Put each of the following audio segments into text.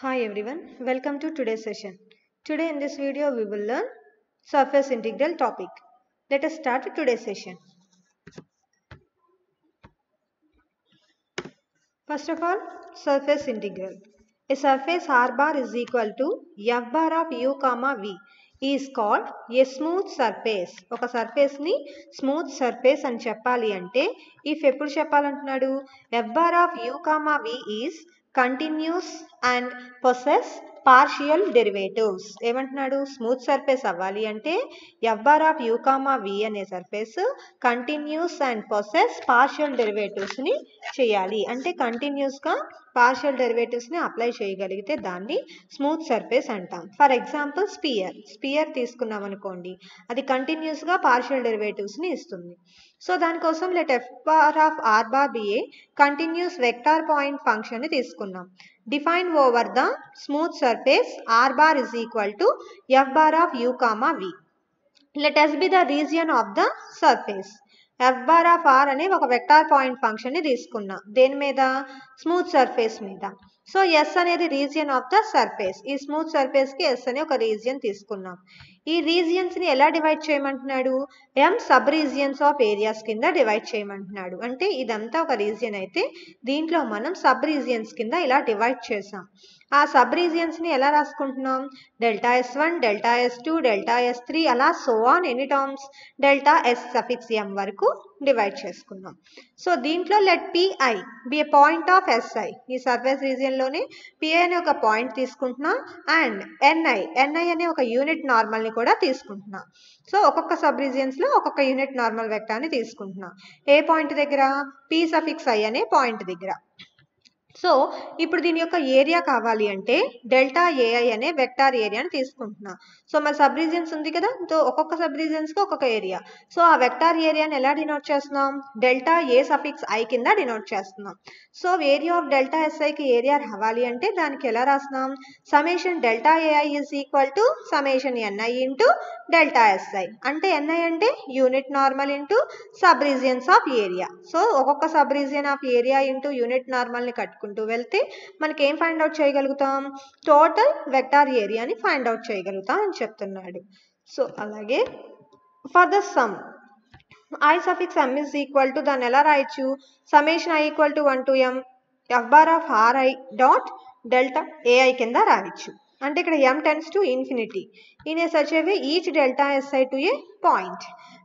Hi everyone, welcome to today's session. Today in this video we will learn surface integral topic. Let us start with today's session. First of all, surface integral. A surface r bar is equal to f bar of u comma v is called a smooth surface. ఒక surface ని smooth surface అని చెప్పాలి అంటే if ఎప్పుడు చెప్పాలంటున్నాడు F bar of U comma V is continuous and possess partial derivatives ఏమంటున్నాడు? Smooth surface అవ్వాలి అంటే F R of U comma V అనే surface continuous and possess partial డెరివేటివ్స్ని చేయాలి. అంటే కంటిన్యూస్గా పార్షియల్ డెరివేటివ్స్ని అప్లై చేయగలిగితే దాన్ని స్మూత్ సర్ఫేస్ అంటాం. ఫర్ ఎగ్జాంపుల్ స్పియర్ స్పియర్ తీసుకున్నాం అనుకోండి అది కంటిన్యూస్గా పార్షియల్ డెరివేటివ్స్ని ఇస్తుంది. సో దానికోసం let F bar of R bar be a continuous vector point ఫంక్షన్ని తీసుకున్నాం. Define over the smooth surface R bar is equal to F bar of U comma V let S be the region of the surface F bar of R అనే ఒక vector point ఫంక్షన్ని తీసుకున్నా. దేని మీద? Smooth surface మీద. So yes అనేది region of the surface ఈ smooth సర్ఫేస్కి ఎస్ అనే ఒక రీజియన్ తీసుకున్నాం. ఈ రీజియన్స్ని ఎలా డివైడ్ చేయమంటున్నాడు? M sub regions of areas కింద డివైడ్ చేయమంటున్నాడు. అంటే ఇదంతా ఒక రీజియన్ అయితే దీంట్లో మనం సబ్ రీజియన్స్ కింద ఇలా డివైడ్ చేసాం ఆ సబ్ రీజియన్స్ని ఎలా రాసుకుంటున్నాం? Delta S one delta S two delta S three అలా so on any terms? Delta S suffix M వరకు డివైడ్ చేసుకున్నాం సో దీంట్లో let P I be a point of S I ఈ సర్ఫేస్ రీజియన్లోనే పిఐ అనే ఒక పాయింట్ తీసుకుంటున్నాం and n i n i అనే ఒక యూనిట్ నార్మల్ని కూడా తీసుకుంటున్నాం. సో ఒక్కొక్క సబ్ రీజియన్స్లో ఒక్కొక్క యూనిట్ నార్మల్ వెక్టార్ని తీసుకుంటున్నాం. ఏ పాయింట్ దగ్గర? పి సఫిక్స్ ఐ అనే పాయింట్ దగ్గర. సో ఇప్పుడు దీని యొక్క ఏరియా కావాలి అంటే డెల్టా ఏఐ అనే వెక్టార్ ఏరియాని తీసుకుంటున్నా. సో మన సబ్ రీజన్స్ ఉంది కదా? సో ఒక్కొక్క సబ్ రీజన్స్కి ఒక్కొక్క ఏరియా. సో ఆ వెక్టార్ ఏరియాని ఎలా డినోట్ చేస్తున్నాం? డెల్టా ఏ సఫిక్స్ ఐ కింద డినోట్ చేస్తున్నాం. సో ఏరియా ఆఫ్ డెల్టా ఎస్ఐకి ఏరియా రావాలి అంటే దానికి ఎలా రాస్తున్నాం? Summation delta A I is equal to summation N I into delta S I అంటే ఎన్ఐ అంటే unit normal into sub regions of area so ఒక్కొక్క sub region of area into unit నార్మల్ని కట్టుకుంటూ వెళ్తే మనకి ఏం ఫైండ్ అవుట్ చేయగలుగుతాం? Total vector ఏరియాని find out చేయగలుగుతాం అని చెప్తున్నాడు. సో అలాగే for the sum I suffix M is equal to దాన్ని ఎలా రాయొచ్చు? Summation I equal to one to M F bar of R I dot delta A I కింద రాయొచ్చు. అంటే ఇక్కడ M tends to infinity in a such way each delta S I to a point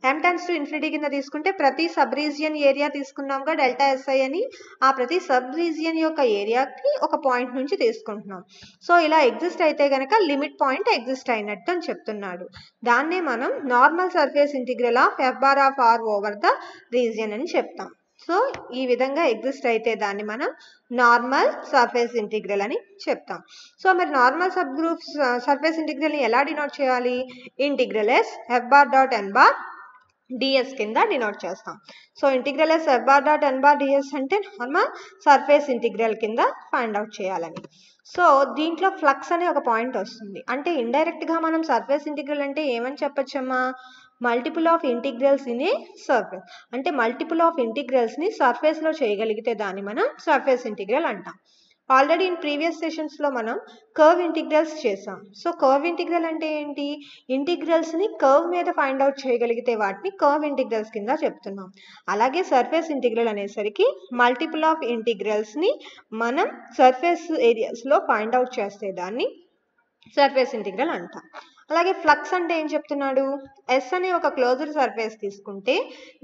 M tends to infinity కింద తీసుకుంటే ప్రతి sub region area తీసుకున్నాంగా delta SI అని ఆ ప్రతి సబ్ రీజియన్ యొక్క ఏరియాకి ఒక పాయింట్ నుంచి తీసుకుంటున్నాం. సో ఇలా ఎగ్జిస్ట్ అయితే కనుక లిమిట్ పాయింట్ ఎగ్జిస్ట్ అయినట్టు అని చెప్తున్నాడు. దాన్నే మనం normal surface integral of F bar of R over the region అని చెప్తాం. సో ఈ విధంగా ఎగ్జిస్ట్ అయితే దాన్ని మనం నార్మల్ సర్ఫేస్ ఇంటిగ్రల్ అని చెప్తాం. సో మరి నార్మల్ సబ్ గ్రూప్స్ సర్ఫేస్ ఇంటిగ్రల్ని ఎలా డినోట్ చేయాలి? Integral S F bar dot N bar D S కింద డినోట్ చేస్తాం. So integral S F bar dot N bar D S అంటే నార్మల్ సర్ఫేస్ ఇంటిగ్రల్ కింద ఫైండ్ అవుట్ చేయాలని. So దీంట్లో flux అనే ఒక పాయింట్ వస్తుంది. అంటే ఇండైరెక్ట్గా మనం సర్ఫేస్ ఇంటిగ్రల్ అంటే ఏమని చెప్పొచ్చమ్మా? Multiple of integrals in a surface. అంటే మల్టిపుల్ ఆఫ్ ఇంటిగ్రల్స్ని సర్ఫేస్లో చేయగలిగితే దాన్ని మనం సర్ఫేస్ ఇంటిగ్రల్ అంటాం. ఆల్రెడీ ఇన్ ప్రీవియస్ సెషన్స్లో మనం కర్వ్ ఇంటిగ్రల్స్ చేసాం. సో కర్వ్ ఇంటిగ్రల్ అంటే ఏంటి? ఇంటిగ్రల్స్ని కర్వ్ మీద ఫైండ్ అవుట్ చేయగలిగితే వాటిని కర్వ్ ఇంటిగ్రల్స్ కింద చెప్తున్నాం. అలాగే సర్ఫేస్ ఇంటిగ్రల్ అనేసరికి మల్టిపుల్ ఆఫ్ ఇంటిగ్రల్స్ని మనం సర్ఫేస్ ఏరియాస్లో ఫైండ్ అవుట్ చేస్తే దాన్ని సర్ఫేస్ ఇంటిగ్రల్ అంటాం. అలాగే ఫ్లక్స్ అంటే ఏం చెప్తున్నాడు? ఎస్ అనే ఒక క్లోజ్డ్ సర్ఫేస్ తీసుకుంటే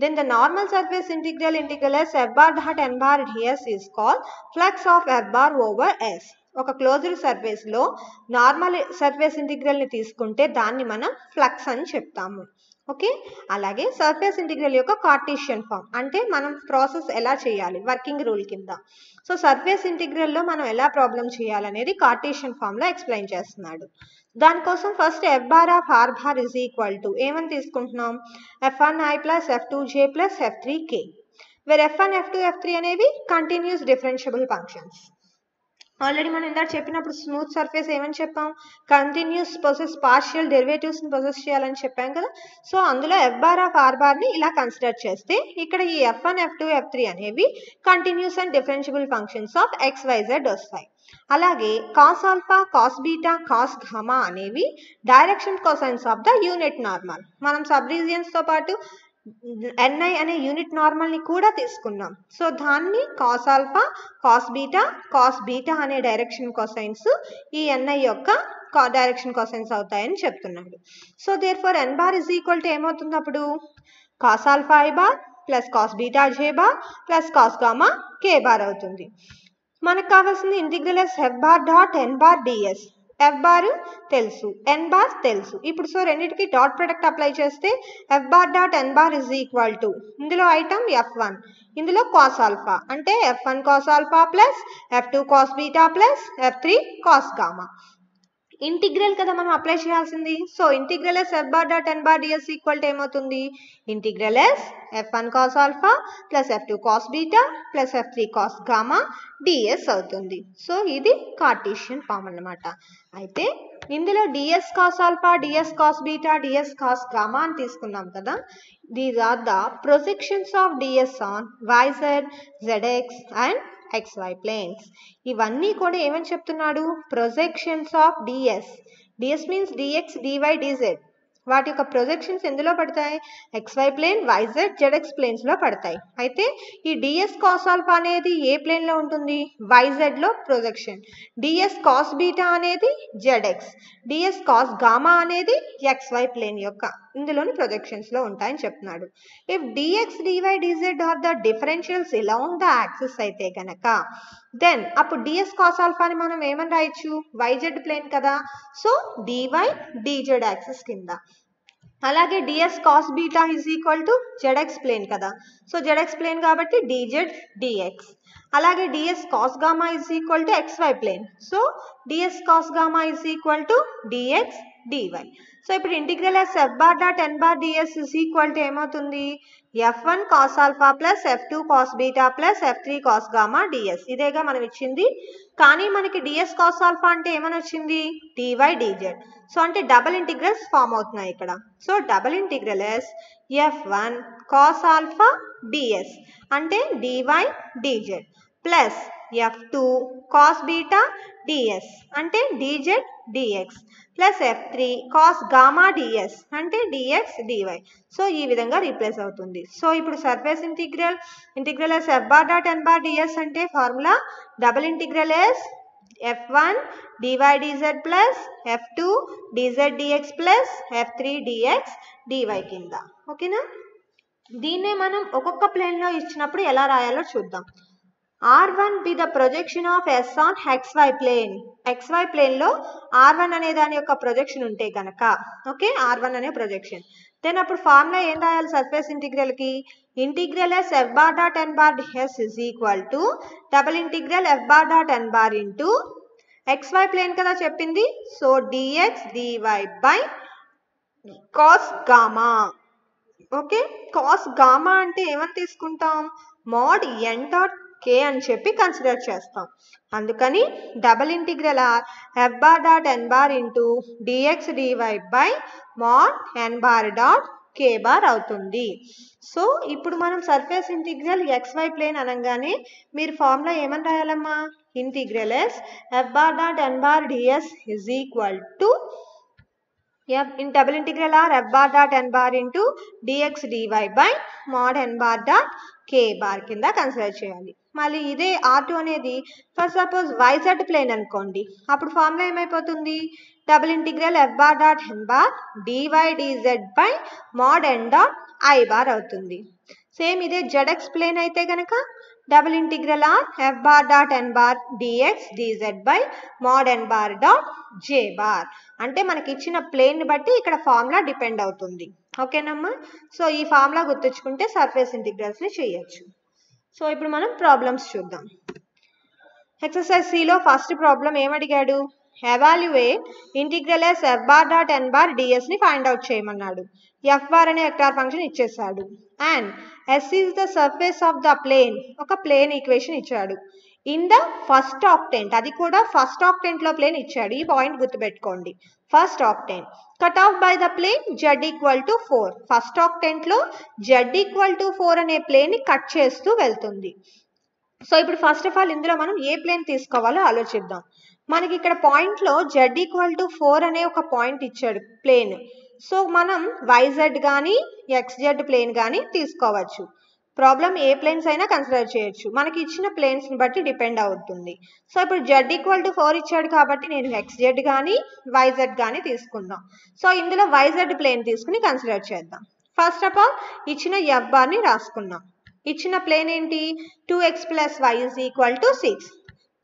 then the normal surface integral integral S F bar dot N bar DS is call flux of F bar over S ఒక క్లోజ్డ్ సర్ఫేస్లో నార్మల్ సర్ఫేస్ ఇంటిగ్రల్ని తీసుకుంటే దాన్ని మనం ఫ్లక్స్ అని చెప్తాము. ఓకే? అలాగే సర్ఫేస్ ఇంటిగ్రల్ యొక్క కార్టీషియన్ ఫామ్ అంటే మనం ప్రాసెస్ ఎలా చేయాలి? వర్కింగ్ రూల్ కింద. సో సర్ఫేస్ ఇంటిగ్రల్లో మనం ఎలా ప్రాబ్లం చేయాలనేది కార్టీషియన్ ఫామ్లో ఎక్స్ప్లెయిన్ చేస్తున్నాడు. దానికోసం first F R of R bar is equal to ఏమని తీసుకుంటున్నాం. F one I plus F two J plus F three K where F one F two F three అనేవి కంటిన్యూస్ డిఫరెన్షియబుల్ ఫంక్షన్స్ ఆల్రెడీ మనం ఇందాక చెప్పినప్పుడు smooth surface ఏమని చెప్పాం? Continuous process partial డెరివేటివ్స్ని process చేయాలని చెప్పాం కదా? సో అందులో ఎఫ్ బార్ ఆఫ్ ఆర్ బార్ని ఇలా కన్సిడర్ చేస్తే ఇక్కడ ఈ F one F two F three అనేవి continuous and differentiable functions of X YZ వస్తాయి. అలాగే cos alpha cos beta cos gamma అనేవి direction cosines of the unit normal మనం సబ్ రీజియన్స్తో పాటు ఎన్ఐ అనే యూనిట్ నార్మల్ని కూడా తీసుకున్నాం. సో దాన్ని cos alpha cos beta cos beta అనే డైరెక్షన్ కోసైన్స్ ఈ ఎన్ఐ యొక్క డైరెక్షన్ కోసైన్స్ అవుతాయని చెప్తున్నాడు. So therefore N bar is equal to ఏమవుతుంది అప్పుడు? Cos alpha I bar plus cos beta J bar plus cos gamma K bar అవుతుంది. మనకు కావాల్సింది integral S F bar dot N bar DS F bar తెలుసు ఎన్ bar తెలుసు. ఇప్పుడు so రెండింటికి dot product apply చేస్తే F bar dot N bar is equal to ఇందులో item F one ఇందులో కాస్ ఆల్ఫా అంటే F one cos alpha plus F two cos beta plus F three cos gamma integral కదా మనం apply చేయాల్సింది. So integral S F bar dot N bar D S equal to ఏమవుతుంది? Integral S F one cos alpha plus F two cos beta plus F three cos gamma DS అవుతుంది. So ఇది Cartesian form అన్నమాట. అయితే ఇందులో DS cos alpha DS cos beta DS cos gamma అని తీసుకున్నాం కదా. These are the projections of DS on YZ ZX and XY planes ఇవన్నీ కూడా ఏమని చెప్తున్నాడు? Projections of D S D S means D X D Y D Z వాటి యొక్క projections ఎందులో పడతాయి? X Y plane Y Z Z X ప్లేన్స్లో పడతాయి. అయితే ఈ డిఎస్ కాస్ ఆల్ఫా అనేది ఏ ప్లేన్లో ఉంటుంది? వైజెడ్లో ప్రొజెక్షన్. డిఎస్ కాస్ బీటా అనేది Z X D S cos gamma అనేది ఎక్స్వై ప్లేన్ యొక్క ఇందులోని ప్రొజెక్షన్స్లో ఉంటాయని చెప్తున్నాడు. If D X D Y D Z are the differentials along the axis అయితే కనుక దెన్ అప్పుడు డిఎస్ కాస్ ఆల్ఫాని మనం ఏమని రాయొచ్చు? వైజెడ్ ప్లేన్ కదా. So D Y D Z axis కింద. అలాగే D S cos beta is equal to Z X plane కదా. సో జెడ్ఎక్స్ ప్లేన్ కాబట్టి డిజెడ్ డిఎక్స్ అలాగే D S cos gamma is equal to X Y plane so D S cos gamma is equal to D X D Y so ఇప్పుడు integral S F bar dot N bar D S is equal to ఏమవుతుంది? F one cos alpha plus F two cos beta plus F three cos gamma D S ఇదేగా మనం ఇచ్చింది. కానీ మనకి ds cos alpha అంటే ఏమని వచ్చింది? D y d z so అంటే డబల్ ఇంటిగ్రల్స్ ఫామ్ అవుతున్నాయి ఇక్కడ. So double integral s f one cos alpha d s అంటే d y d z plus f two cos beta d s అంటే d z d x plus f three cos gamma d s అంటే d x d y so ఈ విధంగా replace అవుతుంది. So ఇప్పుడు surface integral integral s f bar dot n bar d s అంటే formula double integral s f one d y d z plus f two d z d x plus f three d x d y కింద. ఓకేనా దీన్నే మనం ఒక్కొక్క ప్లేన్లో ఇచ్చినప్పుడు ఎలా రాయాలో చూద్దాం. R one be the projection of s on x y plane x y ప్లేన్లో ఆర్ వన్ అనే దాని యొక్క ప్రొజెక్షన్ ఉంటే కనుక ఓకే ఆర్ వన్ అనే ప్రొజెక్షన్ దెన్ అప్పుడు ఫార్ములా ఏం రాయాలి surface ఇంటిగ్రల్కి integral s f bar dot n bar s is equal to double integral f bar dot n bar into x y plane కదా చెప్పింది? So d x d y by cos gamma okay cos gamma అంటే ఏమని తీసుకుంటాం? Mod ఎన్ dot k అని చెప్పి consider చేస్తాం. అందుకని double integral r f bar dot n bar into d x d y by mod n bar dot k bar అవుతుంది. So ఇప్పుడు మనం సర్ఫేస్ ఇంటిగ్రల్ ఎక్స్వై ప్లేన్ అనగానే మీరు ఫార్ములా ఏమని రాయాలమ్మా? Integral s f bar dot n bar d s is equal to f in double integral r f bar dot n bar into dx dy by mod n bar dot కింద consider చేయాలి. మళ్ళీ ఇదే are two అనేది for suppose y z plane అనుకోండి. అప్పుడు formula ఏమైపోతుంది? Double integral f bar dot n bar d y d z by mod n dot i bar అవుతుంది. Same ఇదే జెడ్ఎక్స్ ప్లేన్ అయితే కనుక double integral r f bar dot n bar d x d z by mod n bar dot j bar అంటే మనకి ఇచ్చిన plane బట్టి ఇక్కడ formula depend అవుతుంది. ఓకేనమ్మా సో ఈ ఫార్ములా గుర్తుంచుకుంటే సర్ఫేస్ ఇంటిగ్రల్స్ని చేయొచ్చు. సో ఇప్పుడు మనం ప్రాబ్లమ్స్ చూద్దాం. ఎక్సర్సైజ్ సిలో first problem ఏమడిగాడు? Evaluate integral s f bar dot n bar డిఎస్ని find out చేయమన్నాడు. ఎఫ్ బార్ అనే వెక్టార్ ఫంక్షన్ ఇచ్చేసాడు and s is the surface of the plane ఒక ప్లేన్ ఈక్వేషన్ ఇచ్చాడు. ఇన్ ద ఫస్ట్ ఆక్టెంట్ అది కూడా first ఆక్టెంట్లో plane ఇచ్చాడు. ఈ పాయింట్ గుర్తుపెట్టుకోండి. First octant cut off by the plane z equal to four first ఆక్టెంట్లో z equal to four అనే ప్లేన్ని కట్ చేస్తూ వెళ్తుంది. సో ఇప్పుడు ఫస్ట్ ఆఫ్ ఆల్ ఇందులో మనం ఏ ప్లేన్ తీసుకోవాలో ఆలోచిద్దాం. మనకి ఇక్కడ పాయింట్లో జెడ్ ఈక్వల్ టు ఫోర్ అనే ఒక పాయింట్ ఇచ్చాడు ప్లేన్ సో మనం వైజెడ్ కానీ ఎక్స్జెడ్ ప్లేన్ కానీ తీసుకోవచ్చు. ప్రాబ్లం ఏ ప్లేన్స్ అయినా కన్సిడర్ చేయొచ్చు. మనకి ఇచ్చిన ప్లేన్స్ని బట్టి డిపెండ్ అవుతుంది. సో ఇప్పుడు జెడ్ ఈక్వల్ టు ఫోర్ ఇచ్చాడు కాబట్టి నేను ఎక్స్జెడ్ కానీ వైజెడ్ కానీ తీసుకుందాం. సో ఇందులో వైజెడ్ ప్లేన్ తీసుకుని కన్సిడర్ చేద్దాం. ఫస్ట్ ఆఫ్ ఆల్ ఇచ్చిన ఎఫ్ బార్ని రాసుకున్నాం ఇచ్చిన ప్లేన్ ఏంటి? Two x plus y equal to six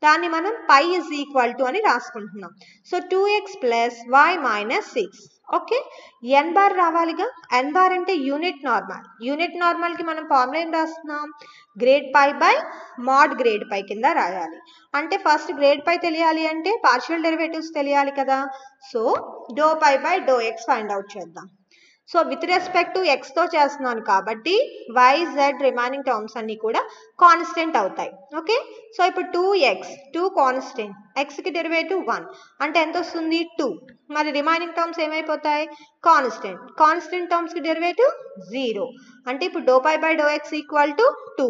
దాన్ని మనం పై ఇస్ ఈక్వల్ టు అని రాసుకుంటున్నాం. So two x plus y minus six okay n bar రావాలిగా? N bar అంటే యూనిట్ నార్మల్ యూనిట్ నార్మల్కి మనం ఫార్ములా ఏం రాస్తున్నాం? Grad phi by mod grad phi కింద రాయాలి. అంటే ఫస్ట్ గ్రేడ్ పై తెలియాలి అంటే పార్షియల్ డెరివేటివ్స్ తెలియాలి కదా. So do phi by do x find out చేద్దాం. సో విత్ రెస్పెక్ట్ టు ఎక్స్తో చేస్తున్నాను కాబట్టి వై జెడ్ రిమైనింగ్ టర్మ్స్ అన్నీ కూడా కాన్స్టెంట్ అవుతాయి. ఓకే సో ఇప్పుడు టూ ఎక్స్ టూ కాన్స్టెంట్ ఎక్స్కి డెరివేటివ్ వన్ అంటే ఎంత వస్తుంది టూ మరి రిమైనింగ్ టర్మ్స్ ఏమైపోతాయి? కాన్స్టెంట్ కాన్స్టెంట్ టర్మ్స్కి డెరివేటివ్ జీరో అంటే ఇప్పుడు do phi by do x equal to two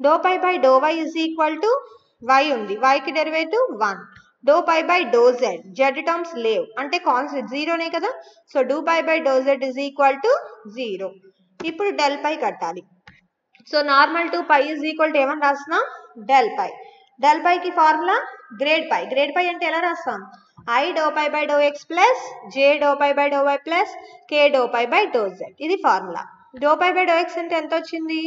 do phi by do y is equal to y ఉంది. వైకి derivative one do phi by do z z terms లేవు. అంటే constant జీరోనే కదా? So do phi by do z is equal to zero ఇప్పుడు del phi కట్టాలి. So normal to phi is equal to ఏమని రాస్తున్నాం del పై del పైకి formula grad phi grad phi అంటే ఎలా రాస్తాం? I do phi by do x plus j do phi by do y plus k do phi by do z ఇది formula do phi by do x అంటే ఎంత వచ్చింది?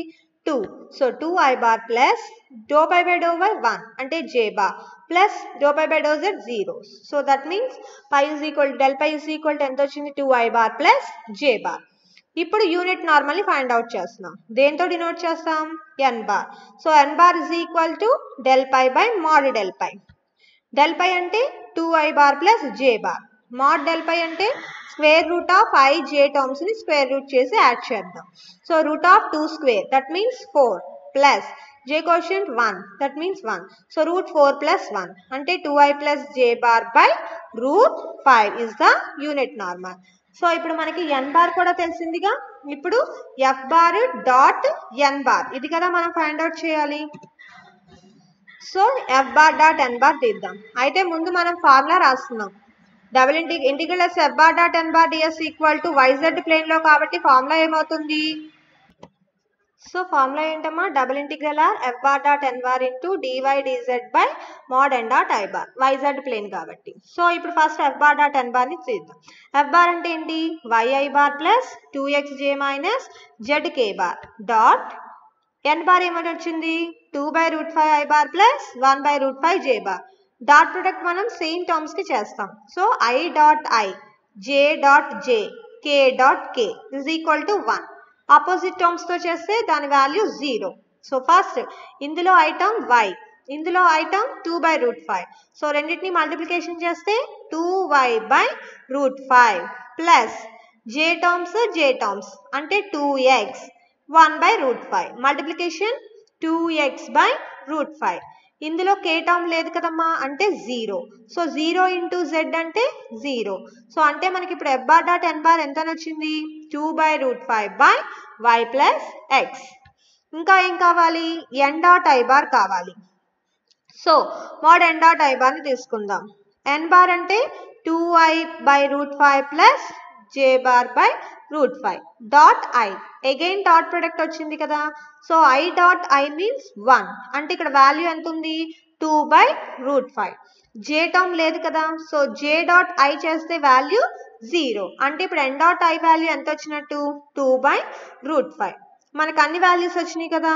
Two. So two i bar plus do by by do by one అంటే j bar plus do by by do z zero so that means phi is equal del phi is equal to ఎంత వచ్చింది two i bar plus j bar ఇప్పుడు unit నార్మల్ని find out చేస్తున్నాం. దేంతో denote చేస్తాం? N bar so n bar is equal to del phi by mod del phi del phi అంటే two i bar plus j bar mod del phi అంటే square root of i j టర్మ్స్ని square root చేసి add చేద్దాం. So root of two square that means four plus j question one that means one. So root four plus one అంటే two i plus j bar by root five is the unit normal. So ఇప్పుడు మనకి n bar కూడా తెలిసిందిగా? ఇప్పుడు f bar dot n bar ఇది కదా మనం find out చేయాలి. So f bar dot n bar తీద్దాం. అయితే ముందు మనం ఫార్ములా రాస్తున్నాం. డబుల్ ఇంటి integral s f bar dot n bar d s equal to y z ప్లేన్లో కాబట్టి ఫార్ములా ఏమవుతుంది? సో ఫార్ములా ఏంటమ్మా? Double integral r f bar dot n bar into d y d z by mod n dot i bar y z plane కాబట్టి. So ఇప్పుడు first f bar dot n బార్ని చూద్దాం. F bar అంటే ఏంటి? Y i bar plus two x j minus z k bar dot n bar ఏమని వచ్చింది two by root five i bar plus one by root five j bar. Dot product మనం same టర్మ్స్కి చేస్తాం. So i dot i j dot j k dot k is equal to one opposite టర్మ్స్తో చేస్తే దాని value zero so first ఇందులో item y ఇందులో i term two by root five so రెండింటిని multiplication చేస్తే two y by root five plus j terms j terms అంటే two x one by root five multiplication two x by root five ఇందులో కే term లేదు కదమ్మా అంటే zero so zero into z అంటే zero so అంటే మనకి ఇప్పుడు f bar dot n bar ఎంత వచ్చింది two by root five by y plus x ఇంకా ఏం కావాలి? ఎన్ డాట్ ఐ బార్ కావాలి. So mod n dot i బార్ని తీసుకుందాం. ఎన్ బార్ అంటే two i by root five plus j bar by root five. Dot i again dot product వచ్చింది కదా. So i dot i means one అంటే ఇక్కడ value ఎంత ఉంది two by root five j term లేదు కదా. So j dot i చేస్తే value zero అంటే ఇప్పుడు ఎన్ డాట్ ఐ వాల్యూ ఎంత వచ్చినట్టు? టూ బై రూట్ ఫైవ్ మనకు అన్ని వాల్యూస్ వచ్చినాయి కదా.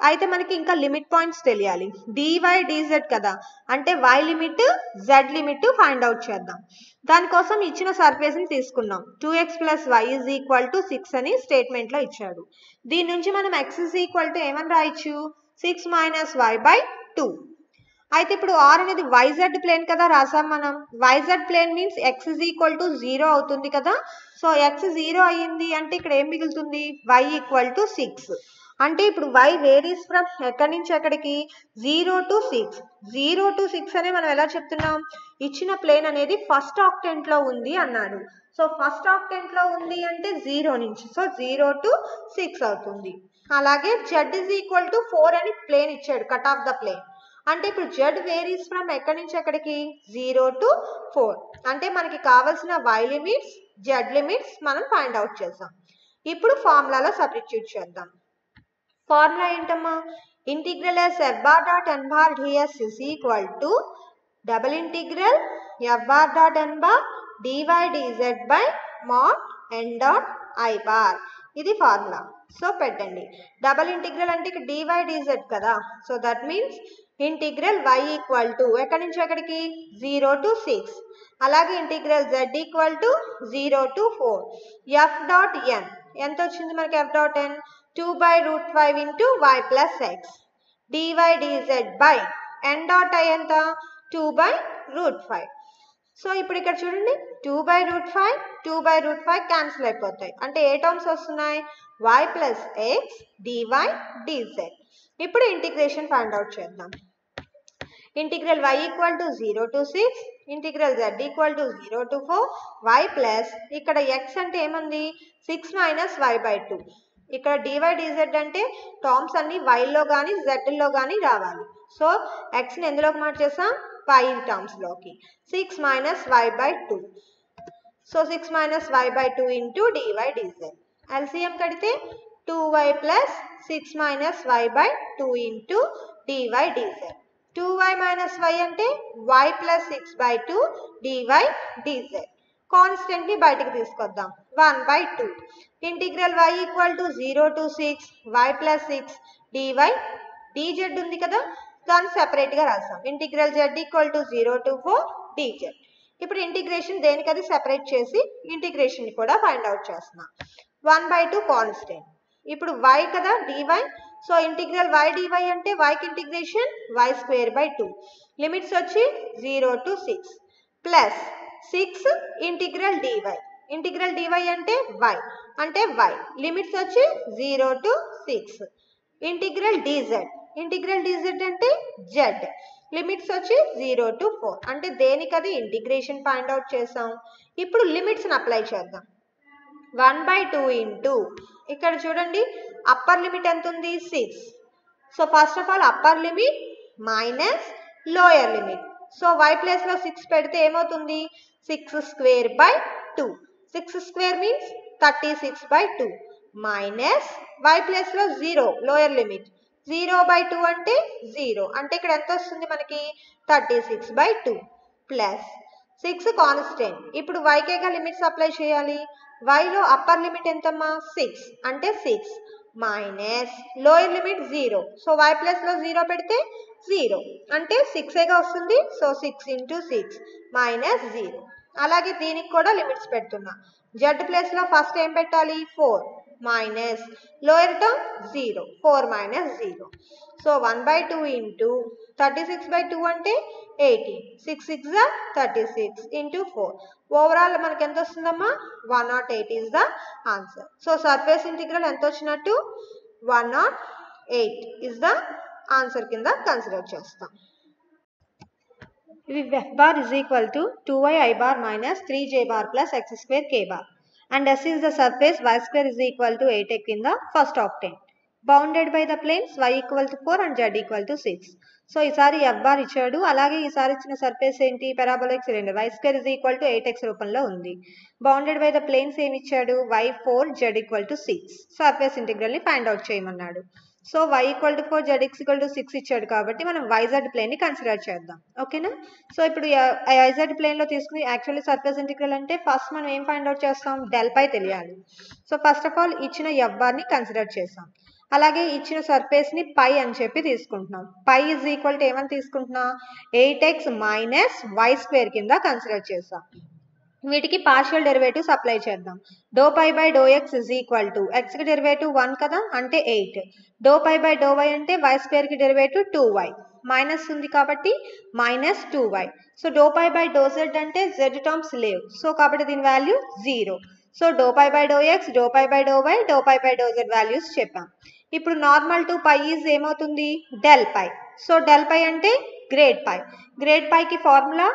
అయితే మనకి ఇంకా లిమిట్ పాయింట్స్ తెలియాలి. డివై డిజెడ్ కదా. అంటే y limit z limit find out చేద్దాం. దానికోసం ఇచ్చిన సర్ఫేస్ని తీసుకున్నాం two x plus y is equal to six అని స్టేట్మెంట్లో ఇచ్చాడు. దీని నుంచి మనం ఎక్స్ ఇస్ ఈక్వల్ టు ఏమని రాయొచ్చు? Six minus y by two అయితే ఇప్పుడు ఆర్ అనేది వైజెడ్ ప్లేన్ కదా రాసాం మనం. Y z plane means x is equal to zero అవుతుంది కదా. సో ఎక్స్ జీరో అయ్యింది అంటే ఇక్కడ ఏం మిగులుతుంది? వై ఈక్వల్ టు సిక్స్ అంటే ఇప్పుడు వై వేరీస్ ఫ్రమ్ ఎక్కడి నుంచి ఎక్కడికి? Zero to six zero to six అనే మనం ఎలా చెప్తున్నాం? ఇచ్చిన ప్లేన్ అనేది ఫస్ట్ ఆక్టెంట్లో ఉంది అన్నాడు. సో ఫస్ట్ ఆక్టెంట్లో ఉంది అంటే జీరో నుంచి. సో జీరో టు సిక్స్ అవుతుంది. అలాగే z is equal to four అని ప్లేన్ ఇచ్చాడు కట్ ఆఫ్ ద ప్లేన్ అంటే ఇప్పుడు జెడ్ వేరీస్ ఫ్రమ్ ఎక్కడి నుంచి ఎక్కడికి? జీరో టు ఫోర్ అంటే మనకి కావాల్సిన వై లిమిట్స్ జెడ్ లిమిట్స్ మనం ఫైండ్ అవుట్ చేసాం. ఇప్పుడు ఫార్ములాలో సబ్స్టిట్యూట్ చేద్దాం. ఫార్ములా ఏంటమ్మా? Integral s f r dot n bar d s is equal to double integral f r dot n bar d y d z by mod n dot i bar. ఇది formula. So పెట్టండి. Double integral అంటే ఇక్కడ DY dz కదా. So that means integral y equal to ఎక్కడి నుంచి ఎక్కడికి? Zero to six. అలాగే integral z equal to zero to four. F dot n. ఎంత వచ్చింది మనకి f dot n? Two by root five into y plus x d y d z by n dot i ఎంత? Two by root five so ఇప్పుడు ఇక్కడ చూడండి. Two by root five two by root five cancel అయిపోతాయి. అంటే ఏ terms వస్తున్నాయి? Y plus x d y d z ఇప్పుడు integration find out చేద్దాం. Integral y equal to zero to six integral z equal to zero to four Y plus ఇక్కడ x అంటే ఏముంది? Six minus Y by two ఇక్కడ DY dz అంటే terms అన్ని వైల్లో కానీ జెడ్లో కానీ రావాలి. సో ఎక్స్ని ఎందులోకి మార్చేసాం పై టర్మ్స్లోకి six minus y by two so six minus y by two into dy dz LCM కడితే two y plus six minus y by two into dy dz two y minus y అంటే y plus six by two dy DZ కాన్స్టెంట్ని బయటకు తీసుకొద్దాం. One by two integral Y equal to zero to six Y plus six DY DZ ఉంది కదా? దాన్ని సెపరేట్గా రాస్తాం integral Z equal to zero to four dz ఇప్పుడు integration దేనికది separate చేసి ఇంటిగ్రేషన్ కూడా ఫైండ్ అవుట్ చేస్తున్నాం. వన్ బై టూ కాన్స్టెంట్ ఇప్పుడు వై కదా? Dy so integral y dy అంటే వైకి integration y square by two limits వచ్చి zero to six plus six integral dy integral DY అంటే వై అంటే వై లిమిట్స్ వచ్చి zero to six integral DZ integral DZ అంటే Z limits వచ్చి zero to four అంటే దేనికి అది ఇంటిగ్రేషన్ ఫైండ్ అవుట్ చేసాం? ఇప్పుడు లిమిట్స్ని అప్లై చేద్దాం. వన్ బై టూ ఇంటూ ఇక్కడ చూడండి అప్పర్ లిమిట్ ఎంత ఉంది? Six so first of all upper limit minus lower limit so y ప్లేస్లో సిక్స్ పెడితే ఏమవుతుంది? Six square by two six square means thirty six by two minus y ప్లస్లో zero lower limit zero by two అంటే zero అంటే ఇక్కడ ఎంత వస్తుంది మనకి? Thirty six by two plus six constant ఇప్పుడు వైకేగా లిమిట్స్ అప్లై చేయాలి? వైలో అప్పర్ లిమిట్ ఎంతమ్మా? సిక్స్ అంటే six minus lower limit zero so y ప్లస్లో జీరో పెడితే జీరో అంటే సిక్సేగా వస్తుంది? So six into six minus zero అలాగే దీనికి కూడా లిమిట్స్ పెడుతున్నా. జెడ్ ప్లేస్లో ఫస్ట్ ఏం పెట్టాలి? Four minus lower term zero four minus zero so one by two into thirty six by two అంటే eighteen six six the thirty six into four overall మనకి ఎంత వస్తుందమ్మా? One not eight is the answer so surface integral ఎంత వచ్చినట్టు? One not eight is the answer కింద consider చేస్తాం. ఇది F bar is equal to two y i bar minus three j bar plus x square k bar and S is the surface y square is equal to eight x in the first octant bounded by the planes y equal to four and z equal to six so ఈసారి F bar ఇచ్చాడు. అలాగే ఈసారి ఇచ్చిన surface ఏంటి? Parabolic cylinder y square is equal to eight x రూపంలో ఉంది. Bounded by the planes ఏమి ఇచ్చాడు? Y four z equal to six surface ఇంటిగ్రల్ని find out చేయమన్నాడు. So y equal to four z x equal to six ఇచ్చాడు కాబట్టి మనం YZ ప్లేన్ని consider చేద్దాం. ఓకేనా సో ఇప్పుడు వైజెడ్ ప్లేన్లో తీసుకుని యాక్చువల్లీ సర్ఫేస్ ఇంటిగ్రల్ అంటే ఫస్ట్ మనం ఏం ఫైండ్ అవుట్ చేస్తాం? డెల్ పై తెలియాలి. సో ఫస్ట్ ఆఫ్ ఆల్ ఇచ్చిన ఎవ్వర్ని కన్సిడర్ చేసాం. అలాగే ఇచ్చిన సర్ఫేస్ని పై అని చెప్పి తీసుకుంటున్నాం. పై ఈజ్ ఈక్వల్ టు ఏమని తీసుకుంటున్నాం? Eight x minus y square కింద కన్సిడర్ చేసాం. వీటికి పార్షియల్ డెరివేటివ్స్ అప్లై చేద్దాం. Doe phi by doe x is equal to ఎక్స్కి derivative one కదా అంటే eight doe phi by doe y అంటే వై స్క్వేర్కి డెరివేటివ్ టూ వై మైనస్ ఉంది కాబట్టి minus two y so doe phi by doe z అంటే Z terms లేవు. So కాబట్టి దీని value zero so doe phi by doe x doe phi by doe y doe phi by doe z values చెప్పాం. ఇప్పుడు normal to pi is ఏమవుతుంది? Del phi so del phi అంటే grad phi grad పైకి formula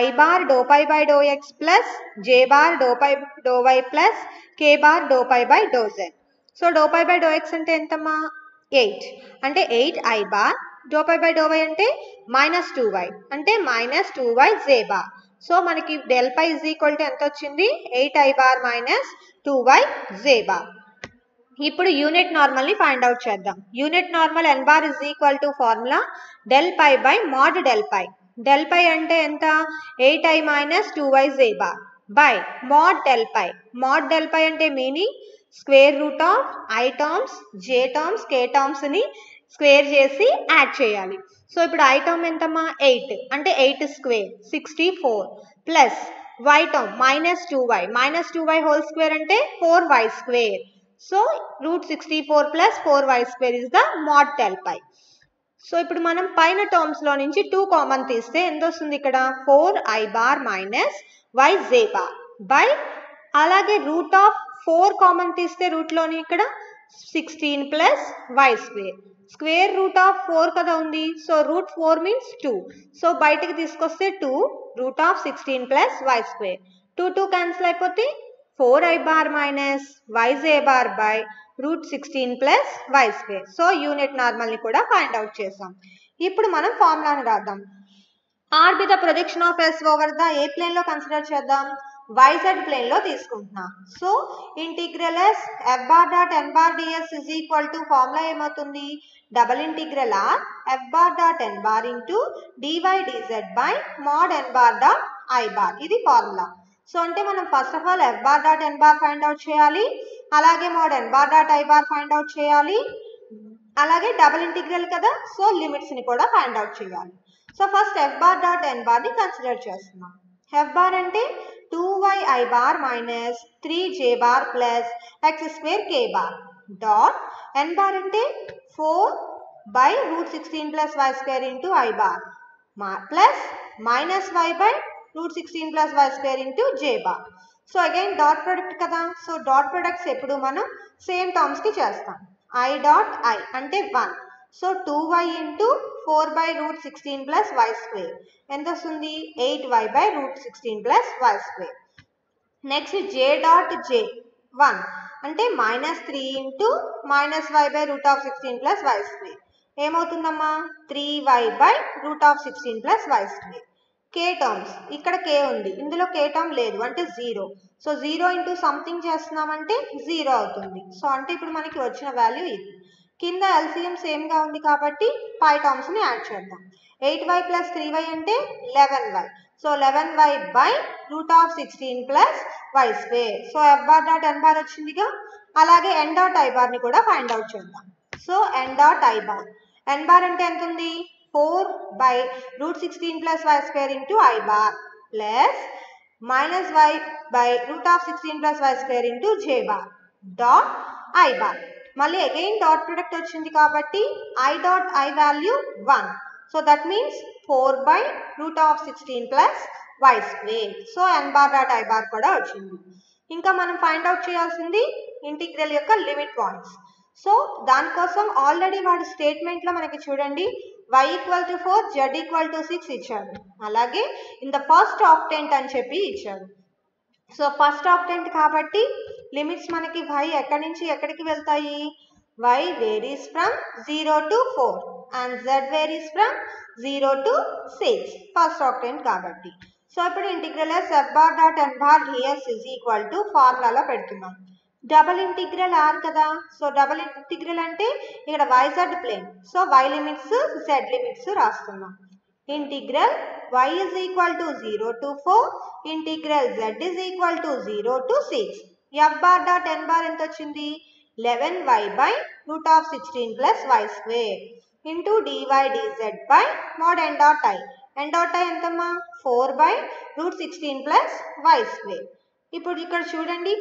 i bar do phi by do x plus j bar do phi do y plus k bar do phi by do z so do phi by do x అంటే ఎంతమ్మా? Eight అంటే eight i bar do phi by do y అంటే minus two why అంటే minus two y j bar so మనకి del phi is equal to ఎంత వచ్చింది? Eight i bar minus two y j bar ఇప్పుడు unit నార్మల్ని find out చేద్దాం. Unit normal n bar is equal to formula del phi by mod del phi del phi అంటే ఎంత? Eight i minus two y j bar. By mod del phi mod del phi అంటే meaning square root of i terms j terms k టర్మ్స్ని square చేసి add చేయాలి. So ఇప్పుడు I term ఎంతమ్మా? Eight. అంటే eight square. Sixty four. Plus y term minus two y. Minus two y whole square అంటే four y square. So root sixty four plus four y square is the mod del phi so ఇప్పుడు మనం పైన టర్మ్స్లో నుంచి two common తీస్తే ఎంత వస్తుంది ఇక్కడ? Four i bar minus y j bar by అలాగే రూట్ ఆఫ్ ఫోర్ కామన్ తీస్తే రూట్లోని ఇక్కడ sixteen plus y square square root of four కదా ఉంది? So root four means two so బయటకి తీసుకొస్తే two root of sixteen plus y square two two cancel అయిపోతే four i bar minus y j bar by root sixteen plus y square so unit నార్మల్ని కూడా find out చేసాం. ఇప్పుడు మనం ఫార్ములాని రాద్దాం. R be the projection of S over the a ప్లేన్లో consider చేద్దాం. YZ ప్లేన్లో తీసుకుంటున్నా. So integral S F bar dot n bar ds is equal to formula ఏమవుతుంది? Double integral R F bar dot n bar into dy dz by mod n bar dot i bar ఇది formula so అంటే మనం first of all F bar dot n bar find out చేయాలి. అలాగే mod n bar dot i bar find out చేయాలి. అలాగే double integral కదా so లిమిట్స్ని కూడా ఫైండ్ అవుట్ చేయాలి. So first F bar dot n బార్ని కన్సిడర్ చేస్తున్నాం. ఎఫ్ బార్ అంటే two y i bar minus three j bar plus x square k bar dot n bar అంటే four by root sixteen plus y square into i bar plus minus y by root sixteen plus y square into j bar. So again dot product కదా? So dot products ఎప్పుడు మనం same టర్మ్స్కి చేస్తాం. I dot I అంటే one. So two y into four by root sixteen plus y square. ఎంత వస్తుంది? Eight y by root sixteen plus y square. Next j dot j one అంటే minus three into minus y by root of sixteen plus y square. ఏమవుతుందమ్మా? Three y by root of sixteen plus y square. K terms ఇక్కడ కే ఉంది. ఇందులో కే term లేదు. అంటే zero so zero into something చేస్తున్నామంటే zero అవుతుంది. So అంటే ఇప్పుడు మనకి వచ్చిన వాల్యూ ఇది. కింద ఎల్సిఎం సేమ్గా ఉంది కాబట్టి పై టర్మ్స్ని యాడ్ చేద్దాం. Eight y plus three y అంటే eleven y so eleven y by root of sixteen plus y square so F bar dot n bar వచ్చిందిగా. అలాగే ఎన్ డాట్ ఐ బార్ని కూడా ఫైండ్ అవుట్ చేద్దాం. So n dot i bar n bar అంటే ఎంత ఉంది? Four by root sixteen plus y square into i bar plus minus y by root of sixteen plus y square into j bar dot i bar. మళ్ళీ again dot product వచ్చింది కాబట్టి i dot i value one so that means four by root of sixteen plus y square so n bar dot i bar కూడా వచ్చింది. ఇంకా మనం find out చేయాల్సింది integral యొక్క limit points. So దానికోసం already వాడి స్టేట్మెంట్లో మనకి చూడండి. Y equal to four z equal to six ఇచ్చాడు అలాగే ఇన్ ద ఫస్ట్ ఆప్టెంట్ అని చెప్పి ఇచ్చాడు సో ఫస్ట్ ఆప్టెంట్ కాబట్టి లిమిట్స్ మనకి వై ఎక్కడి నుంచి ఎక్కడికి వెళ్తాయి? Y varies from zero to four and z varies from zero to six first octant కాబట్టి. సో ఇప్పుడు integral S F bar dot n bar ds is equal to ఫార్ములాలో పెడుతున్నాం. Double integral are కదా. So double integral అంటే ఇక్కడ yz plane so y limits z limits రాస్తున్నాం. Integral y is equal to zero to four integral z is equal to zero to six F bar dot n bar ఎంత వచ్చింది? Eleven y by root of sixteen plus y square into d y d z by mod n dot i n dot i ఎంతమ్మా? Four by root sixteen plus y square ఇప్పుడు ఇక్కడ చూడండి.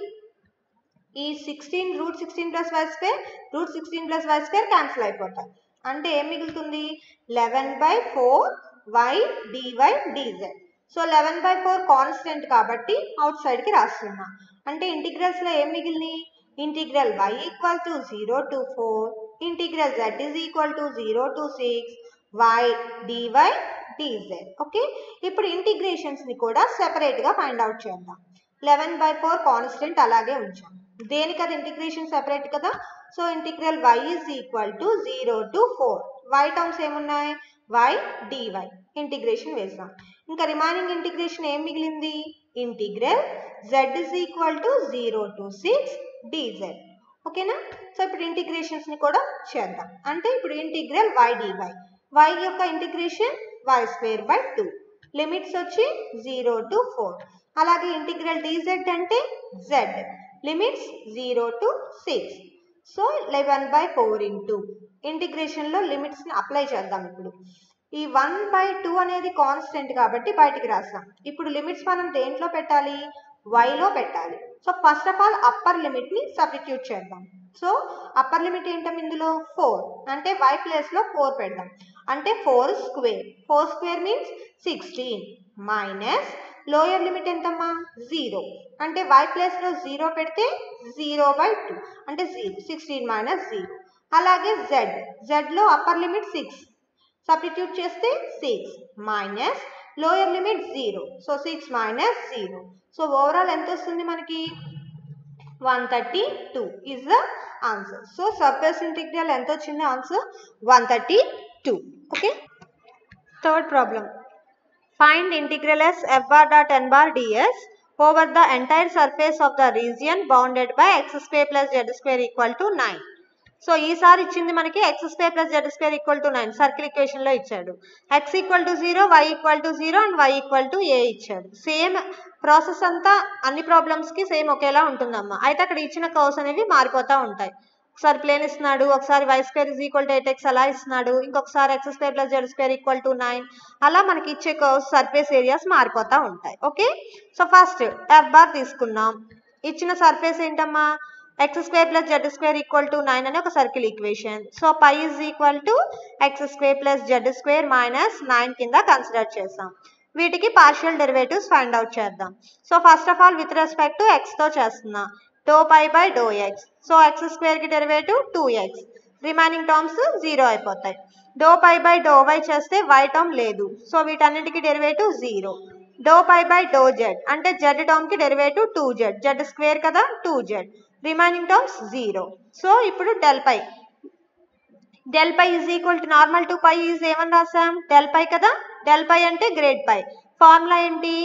ఈ sixteen root sixteen plus y square root sixteen plus y square cancel అయిపోతాయి. అంటే ఏం మిగులుతుంది? Eleven by four y d y d z so eleven by four constant కాబట్టి అవుట్ సైడ్కి రాస్తున్నా. అంటే ఇంటిగ్రల్స్లో ఏం మిగిలినాయి? Integral y equal to zero to four integral z is equal to zero to six y d y d z okay ఇప్పుడు ఇంటిగ్రేషన్స్ని కూడా సెపరేట్గా ఫైండ్ అవుట్ చేద్దాం. లెవెన్ బై ఫోర్ కాన్స్టెంట్ అలాగే ఉంచాం. దేనికి అది ఇంటిగ్రేషన్ సెపరేట్ కదా? So integral y is equal to zero to four y terms ఏమున్నాయి? వై డివై ఇంటిగ్రేషన్ వేసాం ఇంకా రిమైనింగ్ ఇంటిగ్రేషన్ ఏం మిగిలింది? Integral z is equal to zero to six d z ఓకేనా? సో ఇప్పుడు ఇంటిగ్రేషన్స్ని కూడా చేద్దాం. అంటే ఇప్పుడు integral y d y y యొక్క integration y square by two limits వచ్చి జీరో టు ఫోర్ అలాగే ఇంటిగ్రల్ డిజెడ్ అంటే z limits zero to six. So eleven by four into ఇంటిగ్రేషన్లో లిమిట్స్ని అప్లై చేద్దాం ఇప్పుడు. ఈ వన్ బై టూ అనేది కాన్స్టెంట్ కాబట్టి బయటికి రాస్తాం. ఇప్పుడు లిమిట్స్ మనం దేంట్లో పెట్టాలి? వైలో పెట్టాలి. So first of all upper లిమిట్ని substitute చేద్దాం. సో అప్పర్ లిమిట్ ఏంటం ఇందులో? ఫోర్. అంటే వై ప్లేస్లో ఫోర్ పెడదాం. అంటే four square. Four square means sixteen. Minus lower limit ఎంతమ్మా? జీరో. అంటే వై ప్లేస్లో జీరో పెడితే జీరో బై టూ. అంటే జీరో సిక్స్టీన్ మైనస్ జీరో. అలాగే జెడ్ జెడ్లో అప్పర్ లిమిట్ సిక్స్ సబ్స్టిట్యూట్ చేస్తే six minus lower limit zero so six minus zero so overall ఎంత వస్తుంది మనకి? One thirty two is the answer so surface integral ఎంత వచ్చింది? Answer one thirty two okay third problem find integral s f bar dot n bar d s over the entire surface of the region bounded by x square plus z square equal to nine so ఈసారి ఇచ్చింది మనకి x square plus z square equal to nine circle ఈక్వేషన్లో ఇచ్చాడు. X equal to zero y equal to zero and y equal to eight ఇచ్చాడు. Same process అంతా అన్ని ప్రాబ్లమ్స్కి same ఒకేలా ఉంటుందమ్మా. అయితే అక్కడ ఇచ్చిన కర్వ్స్ అనేవి మారిపోతూ ఉంటాయి. ఒకసారి ప్లేన్ ఇస్తున్నాడు ఒకసారి y square is equal to eight x అలా ఇస్తున్నాడు ఇంకొకసారి x square plus z square equal to nine అలా మనకి ఇచ్చే కర్వ్స్ సర్ఫేస్ ఏరియాస్ మారిపోతూ ఉంటాయి okay so first f bar తీసుకున్నాం ఇచ్చిన సర్ఫేస్ ఏంటమ్మా? X square plus z square equal to nine అనే ఒక circle equation so phi is equal to x square plus z square minus nine కింద consider చేసాం వీటికి పార్షియల్ డెరివేటివ్స్ ఫైండ్ అవుట్ చేద్దాం. So first of all with respect to ఎక్స్తో చేస్తున్నా. Doe phi by doe x so x స్క్వేర్కి derivative two x remaining terms zero అయిపోతాయి. Doe phi by doe y చేస్తే why term లేదు. So వీటన్నిటికి derivative zero doe phi by doe z అంటే Z టర్మ్కి derivative two z z square కదా two z remaining terms zero so ఇప్పుడు del phi del phi is equal to normal to phi is ఏమని రాసాం del phi కదా? Del పై అంటే grad phi formula ఏంటి?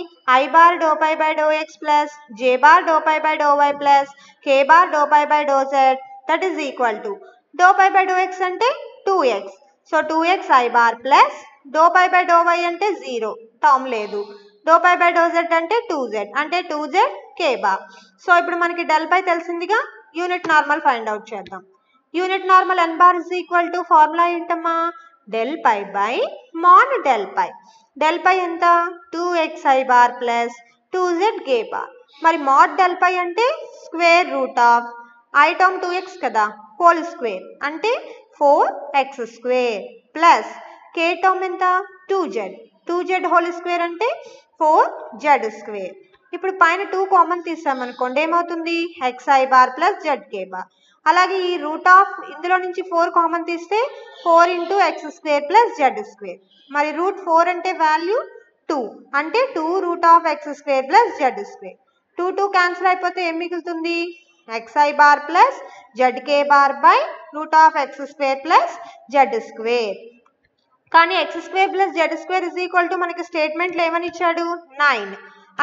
I bar doe phi by doe x plus j bar doe phi by doe y plus k bar doe phi by doe z that is equal to doe phi by doe x అంటే two x so two x i bar plus doe phi by doe y అంటే zero term లేదు. Doe phi by doe z అంటే two Z అంటే two z k bar so ఇప్పుడు మనకి del phi తెలిసిందిగా? Unit normal find out చేద్దాం. Unit normal n bar is equal to formula ఏంటమ్మా? Del phi by mod del phi del phi ఎంత? Two x i bar plus two z k bar. మరి mod del పై అంటే square root of i term two x కదా whole square. అంటే four x square plus k term ఎంత? Two z. Two z whole square అంటే four Z square. ఇప్పుడు పైన two common తీసామనుకోండి ఏమవుతుంది? X i bar plus z k bar. అలాగే ఈ రూట్ ఆఫ్ ఇందులో నుంచి ఫోర్ కామన్ తీస్తే four into x square plus z square. మరి రూట్ ఫోర్ అంటే వాల్యూ టూ. అంటే two root of x square plus z square. Two two cancel అయిపోతే ఏం మిగులుతుంది? X i bar plus z k bar by root of x square plus z square. కానీ x square plus z square is equal to మనకి స్టేట్మెంట్లో ఏమని ఇచ్చాడు? Nine.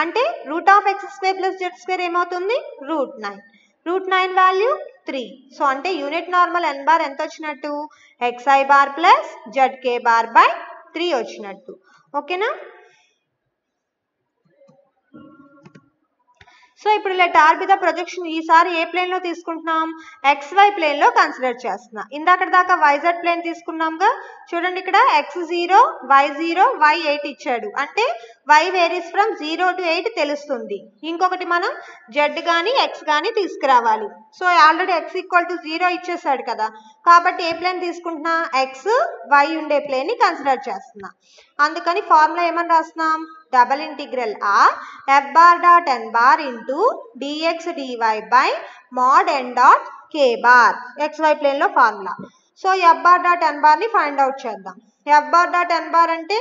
అంటే root of x square plus z square ఏమవుతుంది? Root nine. Root nine value three so అంటే unit normal ఎన్ bar ఎంత వచ్చినట్టు? X i bar plus z k bar by three వచ్చినట్టు. ఓకేనా సో ఇప్పుడు ఇలా ఆర్ ప్రొజెక్షన్ ఈసారి ఏ ప్లేన్లో తీసుకుంటున్నాం? ఎక్స్ వై ప్లేన్లో కన్సిడర్ చేస్తున్నా. ఇందాక దాకా వైజెడ్ ప్లేన్ తీసుకున్నాంగా చూడండి ఇక్కడ x zero y zero y eight ఇచ్చాడు. అంటే y varies from zero to eight తెలుస్తుంది. ఇంకొకటి మనం జెడ్ కానీ ఎక్స్ కానీ తీసుకురావాలి. So already x equal to zero ఇచ్చేసాడు కదా. కాబట్టి ఏ ప్లేన్ తీసుకుంటున్నా? ఎక్స్ వై ఉండే ప్లేన్ని కన్సిడర్ చేస్తున్నా. అందుకని ఫార్ములా ఏమని రాస్తున్నాం? Double integral r f bar dot n bar into d x d y by mod n dot k bar x y ప్లేన్లో formula so f bar dot n బార్ని find out చేద్దాం. F bar dot n bar అంటే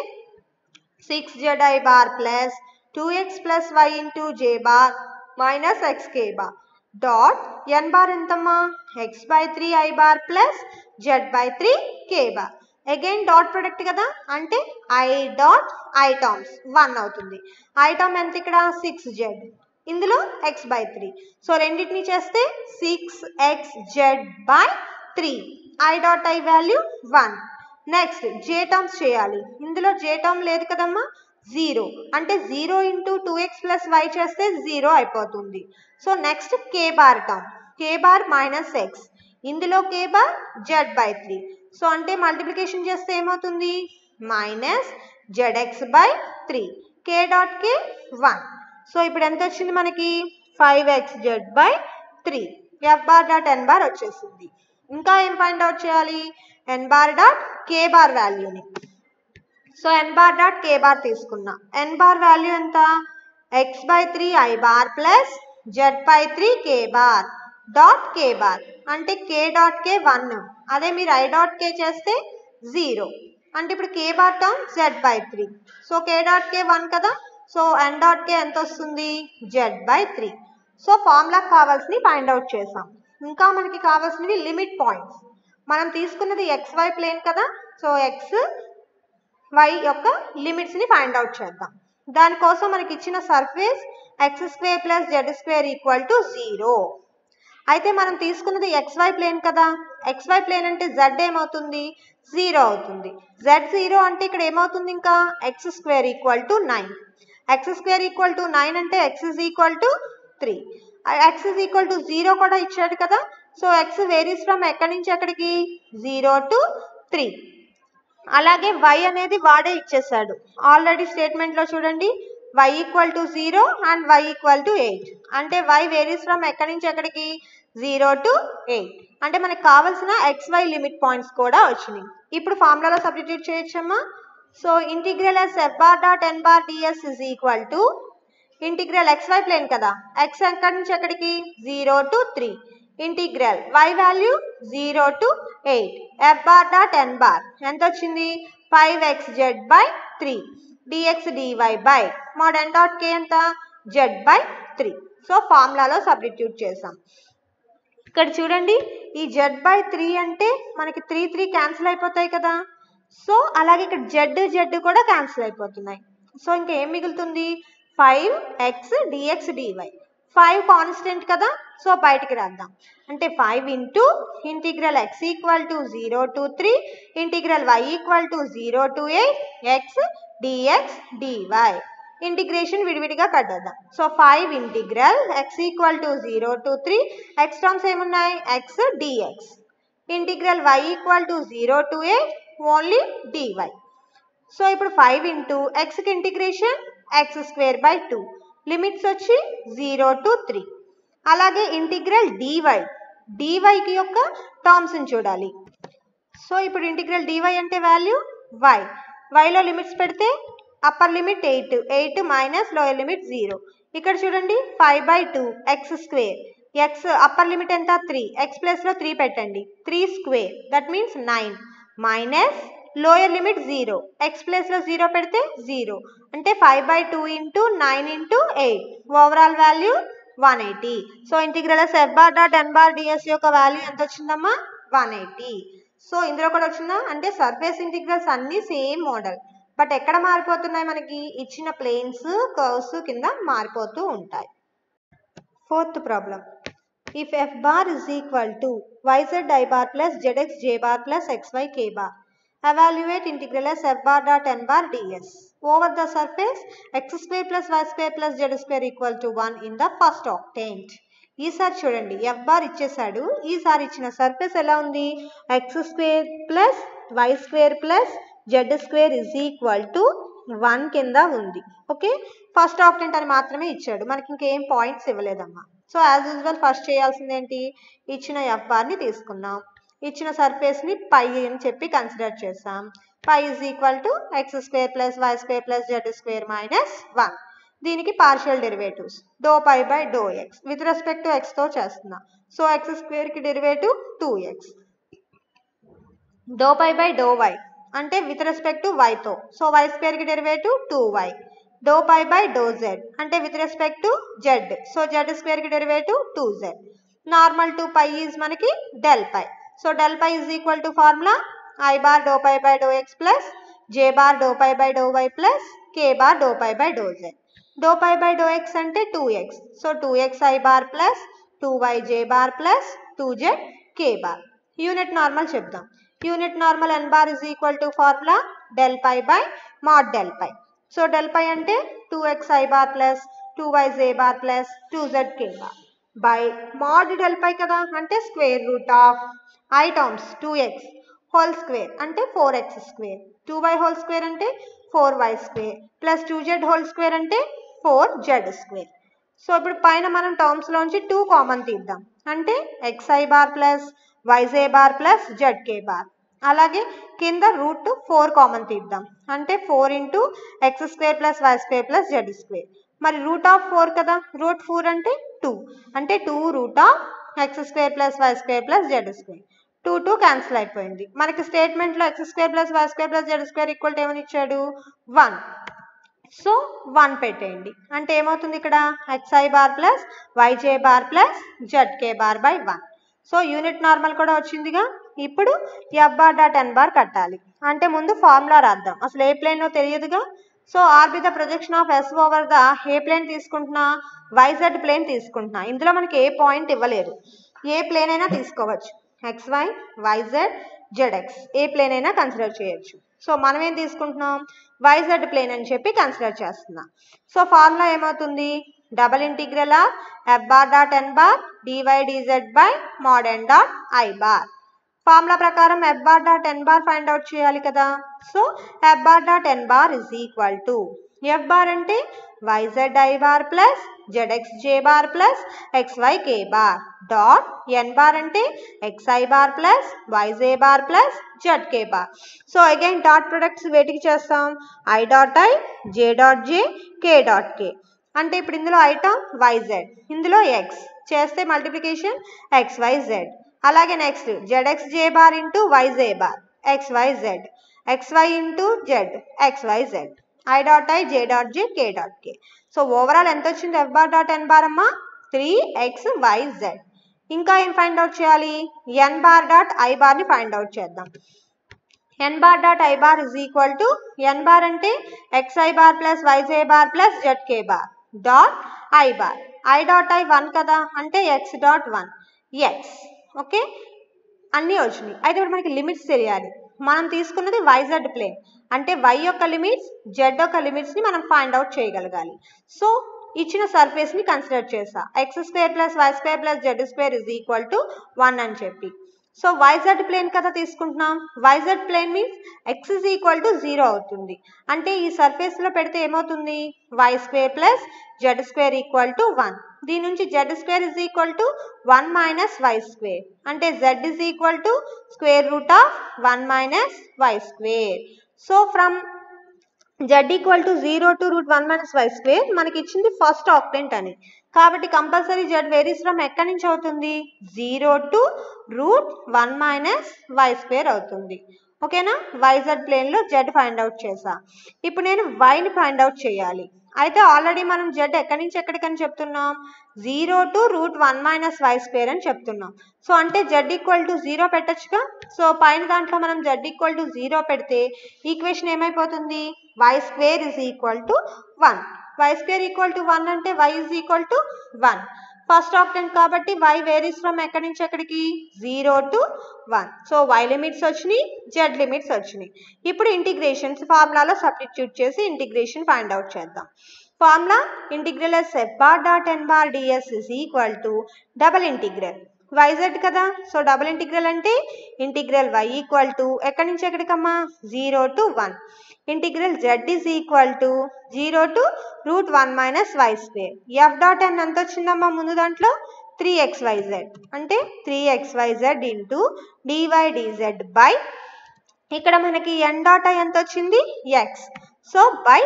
six z i bar plus two x plus y into j bar minus x k bar dot n bar ఎంతమ్మా? X by three i bar plus z by three k bar again dot product కదా? అంటే i dot i one అవుతుంది. Item ఎంత ఇక్కడ? Six z ఇందులో x by three so రెండింటిని చేస్తే six x z by three i dot i value one next j terms చేయాలి. ఇందులో జే టర్మ్ లేదు కదమ్మా? జీరో అంటే zero into two x plus y చేస్తే జీరో అయిపోతుంది. So next k bar term k bar minus x ఇందులో k bar z by three so అంటే multiplication చేస్తే ఏమవుతుంది? Minus z x by three k dot k one so ఇప్పుడు ఎంత వచ్చింది మనకి? Five x z by three f bar dot n bar వచ్చేసింది. ఇంకా ఏం ఫైండ్ అవుట్ చేయాలి? N bar dot k bar వాల్యూని so n bar dot k bar తీసుకున్నా. ఎన్ బార్ వాల్యూ ఎంత? X by three i bar plus z by three k bar dot k bar అంటే k dot k one అదే మీరు i dot k చేస్తే zero అంటే ఇప్పుడు k bar term z by three so k dot k one కదా? So ఎన్ dot k ఎంత వస్తుంది? Z by three so ఫార్ములాకి కావాల్సినవి ఫైండ్ అవుట్ చేసాం. ఇంకా మనకి కావాల్సినవి లిమిట్ పాయింట్స్ మనం తీసుకున్నది ఎక్స్ వై ప్లేన్ కదా? సో ఎక్స్ వై యొక్క లిమిట్స్ని ఫైండ్ అవుట్ చేద్దాం. దానికోసం మనకి ఇచ్చిన surface x square plus z square equal to zero అయితే మనం తీసుకున్నది ఎక్స్వై ప్లేన్ కదా. ఎక్స్వై ప్లేన్ అంటే జెడ్ ఏమవుతుంది? జీరో అవుతుంది. జెడ్ జీరో అంటే ఇక్కడ ఏమవుతుంది ఇంకా? X square equal to nine x square equal to nine అంటే x is equal to three x is equal to zero కూడా ఇచ్చాడు కదా. సో ఎక్స్ వేరీస్ ఫ్రమ్ ఎక్కడి నుంచి ఎక్కడికి? జీరో టు త్రీ అలాగే వై అనేది వాడే ఇచ్చేసాడు. ఆల్రెడీ స్టేట్మెంట్లో చూడండి. Y equal to zero and y equal to eight అంటే వై వేరీస్ ఫ్రమ్ ఎక్కడి నుంచి ఎక్కడికి? జీరో టు ఎయిట్ అంటే మనకు కావాల్సిన ఎక్స్ వై లిమిట్ పాయింట్స్ కూడా వచ్చినాయి. ఇప్పుడు ఫార్ములాలో substitute చేయొచ్చమ్మా. So integral s f bar dot n bar d s is equal to integral x y plane కదా. ఎక్స్ ఎక్కడి నుంచి ఎక్కడికి? Zero to three integral y value zero to eight f bar dot n bar ఎంత వచ్చింది? Five x z by three d x d y by mod n dot k ఎంత z by three so ఫార్ములాలో substitute చేసాం ఇక్కడ చూడండి ఈ z by three అంటే మనకి త్రీ త్రీ క్యాన్సిల్ అయిపోతాయి కదా. సో అలాగే ఇక్కడ జెడ్ జెడ్ కూడా క్యాన్సిల్ అయిపోతున్నాయి. సో ఇంకా ఏం మిగులుతుంది? Five x dx dy five constant కదా? సో బయటికి రాద్దాం. అంటే five into integral x equal to zero to three integral y equal to zero to eight x dx dy integration విడివిడిగా కట్టేద్దాం so five integral x equal to zero to three x terms ఏమున్నాయి x dx integral y equal to zero to eight only dy so ఇప్పుడు five into ఎక్స్కి integration x square by two limits వచ్చి zero to three అలాగే integral dy డివైకి యొక్క టర్మ్స్ని చూడాలి so ఇప్పుడు integral DY అంటే వాల్యూ వై వైలో లిమిట్స్ పెడితే upper limit eight eight minus lower limit zero ఇక్కడ చూడండి five by two x square x upper limit ఎంత? త్రీ ఎక్స్ ప్లస్లో త్రీ పెట్టండి. Three square that means nine minus lower limit zero x ప్లస్లో zero పెడితే zero అంటే five by two into nine into eight overall value one eighty so integral f bar dot n bar ds యొక్క value ఎంత వచ్చిందమ్మా? One eighty so ఇందులో కూడా వచ్చిందా అంటే సర్ఫేస్ ఇంటిగ్రల్స్ అన్నీ సేమ్ మోడల్ బట్ ఎక్కడ మారిపోతున్నాయి మనకి? ఇచ్చిన ప్లేన్స్ కర్వ్స్ కింద మారిపోతూ ఉంటాయి. Fourth problem if f bar is equal to yz i bar plus zx j bar plus xy k bar evaluate integral as f bar dot n bar ds. Over the surface x square plus y square plus z square equal to 1 in the first octant. ఈసారి చూడండి F bar ఇచ్చేసాడు ఈసారి ఇచ్చిన surface ఎలా ఉంది? X square plus y square plus z square is equal to one కింద ఉంది. Okay? First octant అని మాత్రమే ఇచ్చాడు. మనకి ఇంకేం పాయింట్స్ ఇవ్వలేదమ్మా. సో యాజ్ యూజువల్ ఫస్ట్ చేయాల్సింది ఏంటి? ఇచ్చిన ఎఫ్ బార్ని తీసుకున్నాం ఇచ్చిన సర్ఫేస్ని పై అని చెప్పి కన్సిడర్ చేసాం phi is equal to x square plus y square plus z square minus one దీనికి partial derivatives doe phi by doe x with respect to ఎక్స్తో చేస్తున్నా. So X స్క్వేర్కి derivative two x doe phi by doe y అంటే with respect to వైతో so y స్క్వేర్కి derivative two y doe phi by doe z అంటే with respect to z so z స్క్వేర్కి derivative two z normal to phi is మనకి del phi so del phi is equal to formula i bar doe phi by doe x plus j bar doe phi by doe y plus k bar doe phi by doe z doe phi by doe x అంటే two x so two x i bar plus two y j bar plus two z k bar unit normal చెప్దాం. Unit normal n bar is equal to formula del phi by mod del phi so del phi అంటే two x i bar plus two y j bar plus two z k bar by mod del phi కదా? అంటే square root of i terms two x whole square అంటే four x square two y whole square అంటే four y square plus two z whole square అంటే four Z square. So ఇప్పుడు పైన మనం టర్మ్స్లోంచి two common తీద్దాం. అంటే x i bar plus y j bar plus z k bar అలాగే కింద రూట్ ఫోర్ కామన్ తీద్దాం. అంటే four into x square plus y square plus z square మరి రూట్ ఆఫ్ ఫోర్ కదా? రూట్ ఫోర్ అంటే two అంటే two root of x square plus y square plus z square two two cancel అయిపోయింది. మనకి స్టేట్మెంట్లో x square plus y square plus z square equal to ఏమని ఇచ్చాడు? One so one పెట్టేయండి. అంటే ఏమవుతుంది ఇక్కడ? H i bar plus y j bar plus z k bar by one so unit normal కూడా వచ్చిందిగా. ఇప్పుడు f bar dot n bar కట్టాలి. అంటే ముందు ఫార్ములా రాద్దాం. అసలు ఏ ప్లేనో తెలియదుగా? So R be the projection of S over the A plane తీసుకుంటున్నా? వైజెడ్ ప్లేన్ తీసుకుంటున్నా. ఇందులో మనకి ఏ పాయింట్ ఇవ్వలేదు. ఏ ప్లేన్ అయినా తీసుకోవచ్చు. ఎక్స్వై వైజెడ్ జెడ్ఎక్స్ ఏ ప్లేన్ అయినా కన్సిడర్ చేయొచ్చు. సో మనం ఏం తీసుకుంటున్నాం? వైజెడ్ ప్లేన్ అని చెప్పి కన్సిడర్ చేస్తున్నాం. సో ఫార్ములా ఏమవుతుంది? Double integral of f bar dot n bar dy dz by mod n dot i bar formula ప్రకారం f bar dot n bar find out చేయాలి కదా. So f bar dot n bar is equal to f bar అంటే yz i bar plus zx j bar plus xy k bar dot n bar అంటే x i bar plus y j bar plus z k bar so again dot products వేటికి చేస్తాం? I dot i j dot j k dot k అంటే ఇప్పుడు ఇందులో item YZ ఇందులో x చేస్తే multiplication x y z అలాగే next zx j bar into y j bar x y z x y into z x y z i dot i j dot j k dot k so overall ఎంత వచ్చింది? F bar dot n bar అమ్మా? Three x y z ఇంకా ఏం find out చేయాలి? N bar dot I బార్ని find out చేద్దాం. N bar dot i bar is equal to n bar అంటే x i bar plus y j bar plus z k bar dot i bar i dot i one కదా? అంటే x dot one x okay అన్నీ వచ్చినాయి. అయితే ఇప్పుడు మనకి limits తెలియాలి. మనం తీసుకున్నది వైజెడ్ ప్లేన్ అంటే వై యొక్క లిమిట్స్ జెడ్ యొక్క లిమిట్స్ని మనం ఫైండ్ అవుట్ చేయగలగాలి. సో ఇచ్చిన సర్ఫేస్ని కన్సిడర్ చేసా x square plus y square plus z square is equal to one అని చెప్పి. సో వైజెడ్ ప్లేన్ కదా తీసుకుంటున్నాం? Yz plane means x is equal to zero అవుతుంది. అంటే ఈ సర్ఫేస్లో పెడితే ఏమవుతుంది? Y square plus z square equal to one దీని నుంచి z square is equal to one minus y square అంటే z is equal to square root of one minus y square so from z equal to zero to root one minus y square మనకి ఇచ్చింది first octant అని. కాబట్టి compulsory z varies from ఎక్కడి నుంచి అవుతుంది? Zero to root one minus y square అవుతుంది. ఓకేనా y z ప్లేన్లో జెడ్ ఫైండ్ అవుట్ చేసా ఇప్పుడు నేను వైని ఫైండ్ అవుట్ చేయాలి. అయితే ఆల్రెడీ మనం జెడ్ ఎక్కడి నుంచి ఎక్కడికని చెప్తున్నాం? Zero to root one minus y square అని చెప్తున్నాం. సో అంటే జెడ్ ఈక్వల్ టు జీరో పెట్టచ్చుగా? సో పైన దాంట్లో మనం జెడ్ ఈక్వల్ టు జీరో పెడితే ఈక్వేషన్ ఏమైపోతుంది? Y square is equal to one. Y square equal to one అంటే y is equal to one. First octant కాబట్టి వై వేరీస్ ఫ్రమ్ ఎక్కడి నుంచి ఎక్కడికి? Zero to one so y limits వచ్చినాయి z limits వచ్చినాయి. ఇప్పుడు ఇంటిగ్రేషన్స్ ఫార్ములాలో సబ్స్టిట్యూట్ చేసి ఇంటిగ్రేషన్ ఫైండ్ అవుట్ చేద్దాం. Formula integral s f bar dot n bar d s is equal to double integral y z కదా? సో డబుల్ ఇంటిగ్రల్ అంటే integral why equal to ఎక్కడి నుంచి ఎక్కడికమ్మా? Zero to one integral z is equal to zero to root one minus y square f dot n ఎంత వచ్చిందమ్మా ముందు దాంట్లో? Three x YZ అంటే three x y z into d y d z by ఇక్కడ మనకి ఎన్ dot I ఎంత వచ్చింది? X so by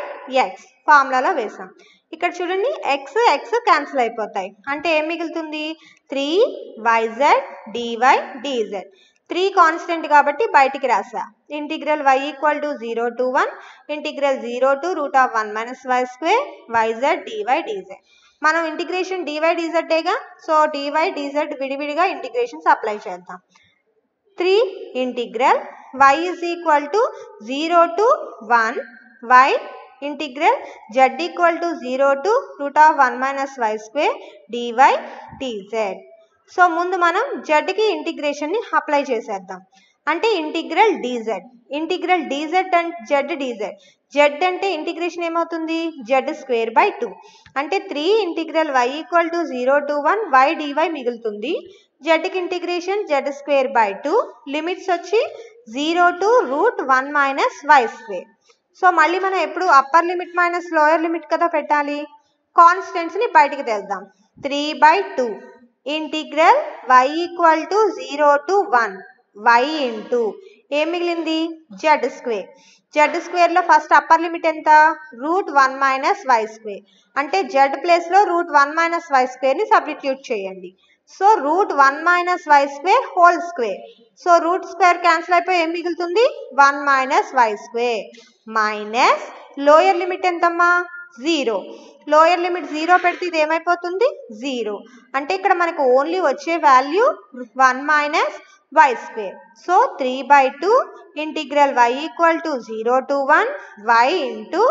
x ఫార్ములాలో వేసాం. ఇక్కడ చూడండి ఎక్స్ ఎక్స్ క్యాన్సిల్ అయిపోతాయి. అంటే ఏం మిగులుతుంది? Three yz dy dz three constant కాబట్టి బయటికి రాసా integral y equal to zero to one integral zero to root of one minus y square yz dy dz మనం ఇంటిగ్రేషన్ డివై డిజెడ్గా సో డివై డిజెడ్ విడివిడిగా ఇంటిగ్రేషన్స్ అప్లై చేద్దాం. Three integral y is equal to zero to one y integral z equal to zero to root of one minus y square dy dz so ముందు మనం జెడ్కి ఇంటిగ్రేషన్ని apply చేసేద్దాం. అంటే integral dz integral dz and z dz z అంటే integration ఏమవుతుంది? Z square by two అంటే three integral y equal to zero to one y dy మిగులుతుంది. జెడ్కి integration z square by two limits వచ్చి zero to root one minus y square so మళ్ళీ మనం ఎప్పుడు upper limit minus lower limit కదా పెట్టాలి? కాన్స్టెంట్స్ని బయటికి తెద్దాం three by two integral y equal to zero to one y into ఏం మిగిలింది? జెడ్ స్క్వేర్ జెడ్ స్క్వేర్లో ఫస్ట్ అప్పర్ లిమిట్ ఎంత? Root one minus y square అంటే జెడ్ ప్లేస్లో రూట్ వన్ మైనస్ వై స్క్వేర్ని సబ్స్టిట్యూట్ చేయండి. So root one minus y square whole square so root square cancel అయిపోయి ఏం మిగులుతుంది? One minus y square minus lower limit ఎంతమ్మా? Zero lower limit zero పెడితే ఇది ఏమైపోతుంది? జీరో అంటే ఇక్కడ మనకు ఓన్లీ వచ్చే value one minus y square so three by two integral y equal to zero to one y into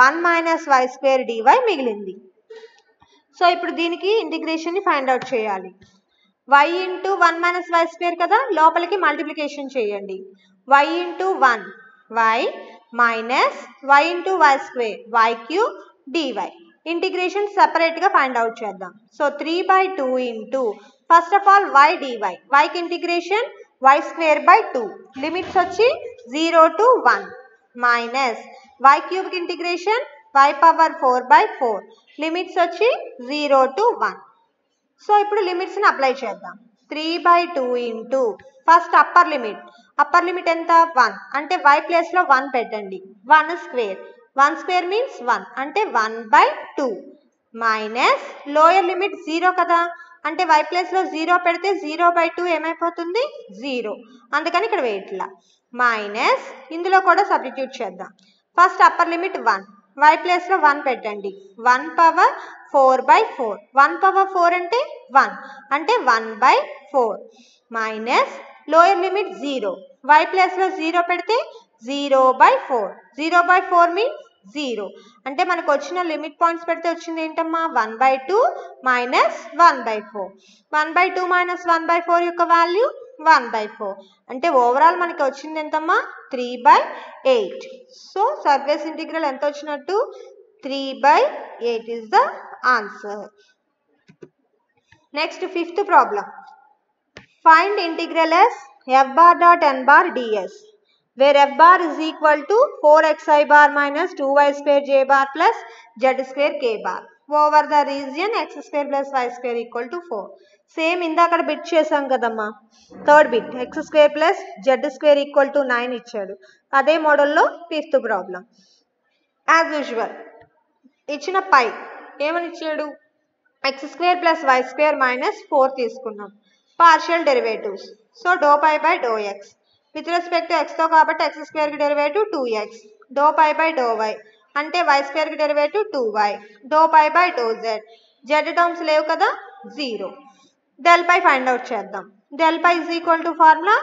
one minus y square dy మిగిలింది. So ఇప్పుడు దీనికి ఇంటిగ్రేషన్ని ఫైండ్ అవుట్ చేయాలి. Y into one minus y square కదా? లోపలికి multiplication చేయండి. Y into one y minus y into y square y cube dy integration సపరేట్గా find out చేద్దాం. So three by two into first of all y dy వైకి integration y square by two limits వచ్చి zero to one minus y క్యూబ్కి integration y power four by four limits వచ్చి zero to one so ఇప్పుడు లిమిట్స్ని apply చేద్దాం. Three by two into first upper limit upper limit ఎంత? One అంటే why ప్లేస్లో one పెట్టండి. One square one square means one అంటే one by two minus lower limit zero కదా? అంటే వై ప్లేస్లో జీరో పెడితే జీరో బై టూ ఏమైపోతుంది? జీరో అందుకని ఇక్కడ వేయట్లా. మైనస్ ఇందులో కూడా సబ్స్టిట్యూట్ చేద్దాం. First upper limit one y ప్లేస్లో వన్ పెట్టండి. One power four by four one power four అంటే వన్ అంటే one by four minus lower limit zero y ప్లేస్లో జీరో పెడితే zero by four zero by four means zero అంటే మనకు వచ్చిన limit points పెడితే వచ్చింది ఏంటమ్మా? One by two minus one by four one by two minus one by four యొక్క value one by four. అంటే ఓవరాల్ మనకి వచ్చింది ఎంతమ్మా? Three by eight so surface integral ఎంత వచ్చినట్టు? Three by eight is the answer next fifth problem find integral s f bar dot n bar ds where f bar is equal to 4xi bar minus 2y square j bar plus z square k bar. Over the region x square plus y square equal to 4 same ఇందాక bit చేసాం కదమ్మా. Third bit x square plus z square equal to nine ఇచ్చాడు. అదే మోడల్లో fifth problem. As usual ఇచ్చిన phi ఏమని ఇచ్చాడు? X square plus y square minus four తీసుకున్నాం. Partial derivatives so doe phi by doe x with respect ఎక్స్తో కాబట్టి x స్క్వేర్కి derivative two x doe phi by doe y అంటే y స్క్వేర్కి derivative two y doe phi by doe z z terms లేవు కదా? Zero del phi find out చేద్దాం. Del phi is equal to formula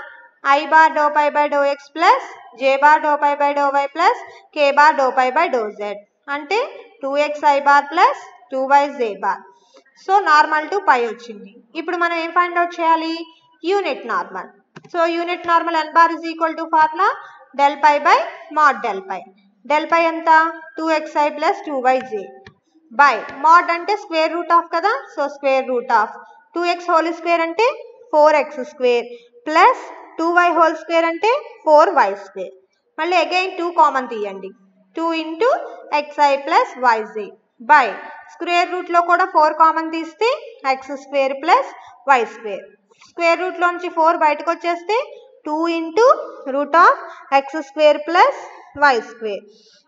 i bar doe phi by doe x plus j bar doe phi by doe y plus k bar doe phi by doe z అంటే two x i bar plus two y j bar so normal to phi వచ్చింది. ఇప్పుడు మనం ఏం find out చేయాలి? Unit normal so unit normal n bar is equal to formula del phi by mod del phi del phi ఎంత? Two x i plus two y j by mod అంటే square root of కదా? So square root of two x whole square అంటే four x square plus two y whole square అంటే four why square. మళ్ళీ again two common తీయండి. Two into x i plus y j by. Square రూట్లో కూడా four common తీస్తే x square plus y square. Square రూట్లోంచి four బయటకు వచ్చేస్తే two into root of x square plus y square.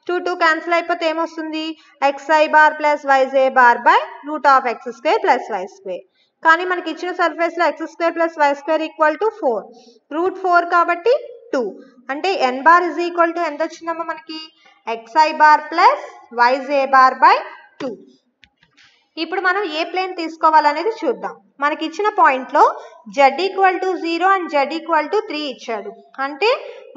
Two two cancel అయిపోతే ఏమొస్తుంది? X i bar plus y j bar by root of x square plus y square. కానీ మనకి ఇచ్చిన సర్ఫేస్లో x square plus y square equal to four root four కాబట్టి two అంటే n bar is equal to ఎంత వచ్చిందమ్మా మనకి? X i bar plus y j bar by two ఇప్పుడు మనం ఏ ప్లేన్ తీసుకోవాలనేది చూద్దాం. మనకి ఇచ్చిన పాయింట్లో z equal to zero and z equal to three ఇచ్చాడు. అంటే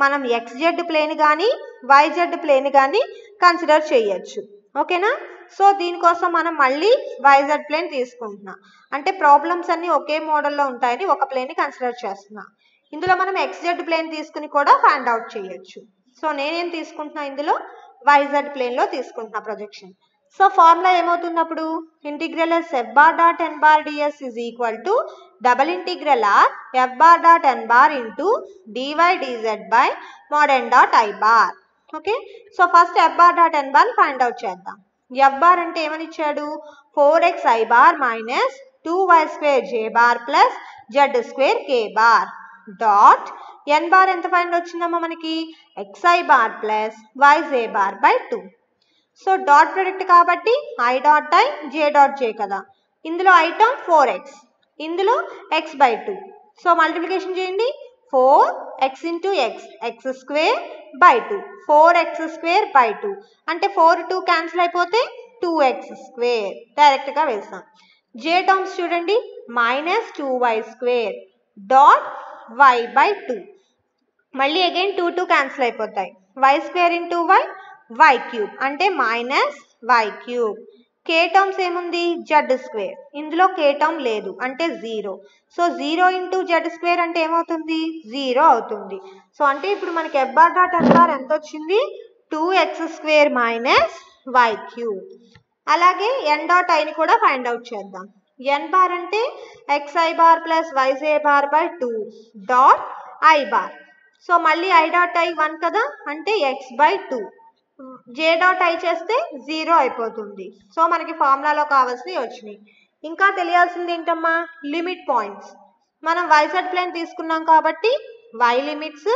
మనం ఎక్స్ జెడ్ ప్లేన్ కానీ వైజెడ్ ప్లేన్ కానీ కన్సిడర్ చేయొచ్చు ఓకేనా సో దీనికోసం మనం మళ్ళీ వైజెడ్ ప్లేన్ తీసుకుంటున్నాం. అంటే ప్రాబ్లమ్స్ అన్నీ ఒకే మోడల్లో ఉంటాయని ఒక ప్లేన్ని కన్సిడర్ చేస్తున్నా. ఇందులో మనం ఎక్స్జెడ్ ప్లేన్ తీసుకుని కూడా ఫైండ్ అవుట్ చేయొచ్చు. సో నేనేం తీసుకుంటున్నా ఇందులో? వైజెడ్ ప్లేన్లో తీసుకుంటున్నా projection so formula ఏమవుతున్నప్పుడు? Integral s f bar dot n bar ds is equal to double integral r f bar dot n bar into dy dz by mod n dot i bar okay so first f bar dot n bar find out చేద్దాం. F bar అంటే ఏమని ఇచ్చాడు four x i bar minus two y square j bar plus z square k bar dot n bar ఎంత final వచ్చిందమ్మా మనకి? X i bar plus y j bar by two so dot product కాబట్టి i dot i j dot j కదా. ఇందులో item four x ఇందులో x by two so multiplication చేయండి. Four x into x x square by two four x square by two అంటే four two cancel అయిపోతే two x square డైరెక్ట్గా వేస్తాం. J terms చూడండి. Minus two y square dot y by two మళ్ళీ again two two cancel అయిపోతాయి. Y square into y y cube అంటే minus y cube k terms ఏముంది? Z square. ఇందులో కే term లేదు అంటే zero. So zero into z square అంటే ఏమవుతుంది? Zero అవుతుంది. సో అంటే ఇప్పుడు మనకి ఎఫ్ బార్ డాట్ ఎఫ్ఆర్ ఎంత వచ్చింది? Two x square minus y cube అలాగే ఎన్ డాట్ ఐని కూడా ఫైండ్ అవుట్ చేద్దాం. ఎన్ బార్ అంటే x i bar plus y j bar by two dot i bar so మళ్ళీ ఐ డాట్ ఐ వన్ కదా? అంటే x by two j dot i చేస్తే zero అయిపోతుంది. సో మనకి ఫార్ములాలో కావాల్సినవి వచ్చినాయి. ఇంకా తెలియాల్సింది ఏంటమ్మా? లిమిట్ పాయింట్స్ మనం వైజెడ్ ప్లేన్ తీసుకున్నాం కాబట్టి వై లిమిట్స్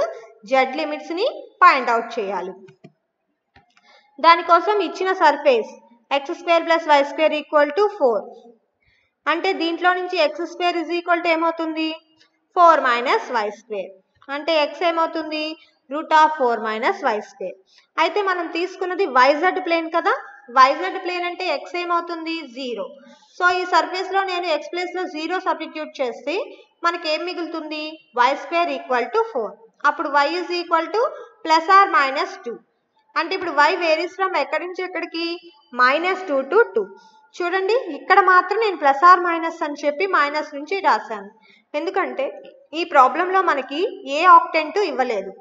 జెడ్ లిమిట్స్ని పాయింట్ అవుట్ చేయాలి. దానికోసం ఇచ్చిన surface x square plus y square equal to four అంటే దీంట్లో నుంచి x square is equal to ఏమవుతుంది? ఫోర్ మైనస్ వై స్క్వేర్ అంటే ఎక్స్ ఏమవుతుంది? Root of four minus y square. అయితే మనం తీసుకున్నది వైజెడ్ ప్లేన్ కదా? వైజెడ్ ప్లేన్ అంటే ఎక్స్ ఏమవుతుంది? జీరో. సో ఈ సర్ఫేస్లో నేను ఎక్స్ ప్లేస్లో జీరో సబ్స్టిట్యూట్ చేస్తే మనకి ఏం మిగులుతుంది? Y square equal to four. అప్పుడు y is equal to plus or minus two. అంటే ఇప్పుడు వై వేరీస్ ఫ్రమ్ ఎక్కడి నుంచి ఎక్కడికి? Minus two to two. చూడండి ఇక్కడ మాత్రం నేను ప్లస్ ఆర్ మైనస్ అని చెప్పి మైనస్ నుంచి రాశాను. ఎందుకంటే ఈ ప్రాబ్లంలో మనకి ఏ ఆక్టెంట్ ఇవ్వలేదు.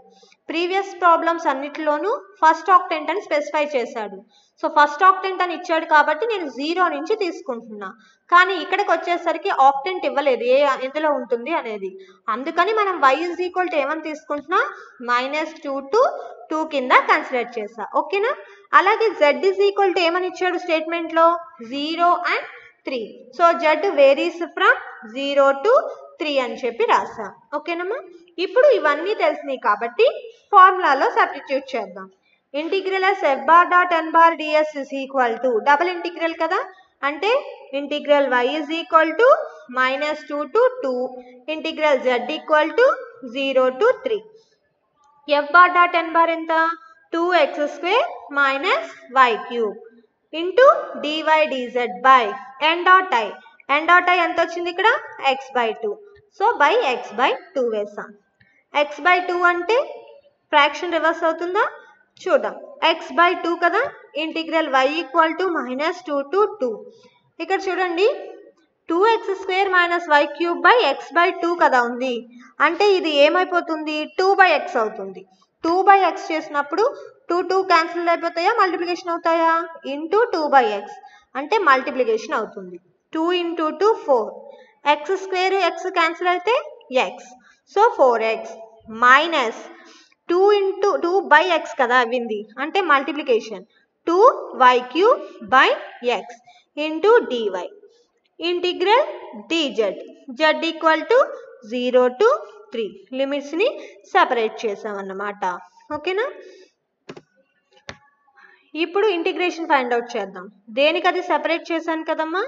ప్రీవియస్ ప్రాబ్లమ్స్ అన్నిటిలోనూ ఫస్ట్ ఆక్టెంట్ అని స్పెసిఫై చేశాడు. సో ఫస్ట్ ఆక్టెంట్ అని ఇచ్చాడు కాబట్టి నేను జీరో నుంచి తీసుకుంటున్నా. కానీ ఇక్కడికి వచ్చేసరికి ఆక్టెంట్ ఇవ్వలేదు. ఏ ఎందులో ఉంటుంది అనేది. అందుకని మనం వై ఇస్ ఈక్వల్ టు ఏమని తీసుకుంటున్నా? మైనస్ టూ టు టూ కింద కన్సిడర్ చేసా ఓకేనా అలాగే జెడ్ ఇస్ ఈక్వల్ టు ఏమని ఇచ్చాడు స్టేట్మెంట్లో zero and three so z varies from zero to three అని చెప్పి రాసా ఓకేనమ్మా ఇప్పుడు ఇవన్నీ తెలిసినాయి కాబట్టి ఫార్ములాలో సబ్స్టిట్యూట్ చేద్దాం. Integral s f bar dot n bar ds is equal to double integral కదా? అంటే integral y is equal to minus two to two. Integral z equal to zero to three. F bar dot n bar ఎంత? Two x square minus y cube into d y d z by n dot i. N dot i ఎంత వచ్చింది ఇక్కడ? X by two. So by x by two వేసాం. X by two అంటే fraction reverse అవుతుందా? చూద్దాం. X by two కదా? Integral y equal to minus two to two ఇక్కడ చూడండి. Two x square minus y cube by x by two కదా ఉంది. అంటే ఇది ఏమైపోతుంది? టూ బై ఎక్స్ అవుతుంది. టూ బై ఎక్స్ చేసినప్పుడు టూ టూ క్యాన్సిల్ అయిపోతాయా? మల్టిప్లికేషన్ అవుతాయా? ఇంటూ టూ బై ఎక్స్ అంటే మల్టిప్లికేషన్ అవుతుంది. Two into two four x square x cancel అయితే x so four x minus two into two by x కదా అవింది అంటే multiplication. Two y cube by x into dy integral dz z equal to zero to three. లిమిట్స్ని separate చేసామన్నమాట. ఓకేనా? ఇప్పుడు integration find out చేద్దాం. దేనికి అది సెపరేట్ చేశాను కదమ్మా?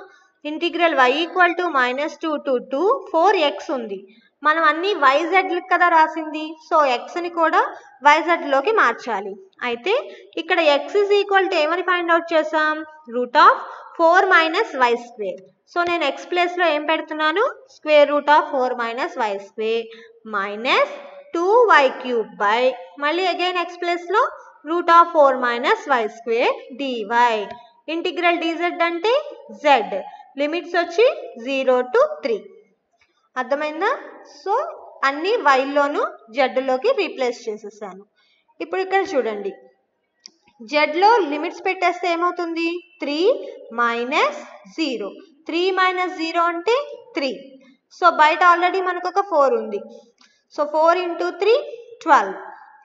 Integral y equal to minus two to two four x ఉంది. మనం అన్ని వైజెడ్లకు కదా రాసింది? సో ఎక్స్ని కూడా వైజెడ్లోకి మార్చాలి. అయితే ఇక్కడ ఎక్స్ ఇస్ ఈక్వల్ టు ఏమని ఫైండ్ అవుట్ చేసాం root of four minus y square so నేను ఎక్స్ ప్లేస్లో ఏం పెడుతున్నాను? Square root of four minus y square minus two y cube by మళ్ళీ అగైన్ ఎక్స్ ప్లేస్లో root of four minus y square d y integral d z అంటే Z limits వచ్చి zero to three అర్థమైందా? So అన్ని వైల్లోను జెడ్లోకి replace చేసేసాను. ఇప్పుడు ఇక్కడ చూడండి. జెడ్లో లిమిట్స్ పెట్టేస్తే ఏమవుతుంది? Three minus zero three minus zero అంటే త్రీ సో బయట ఆల్రెడీ మనకు ఒక ఫోర్ ఉంది. So four into three twelve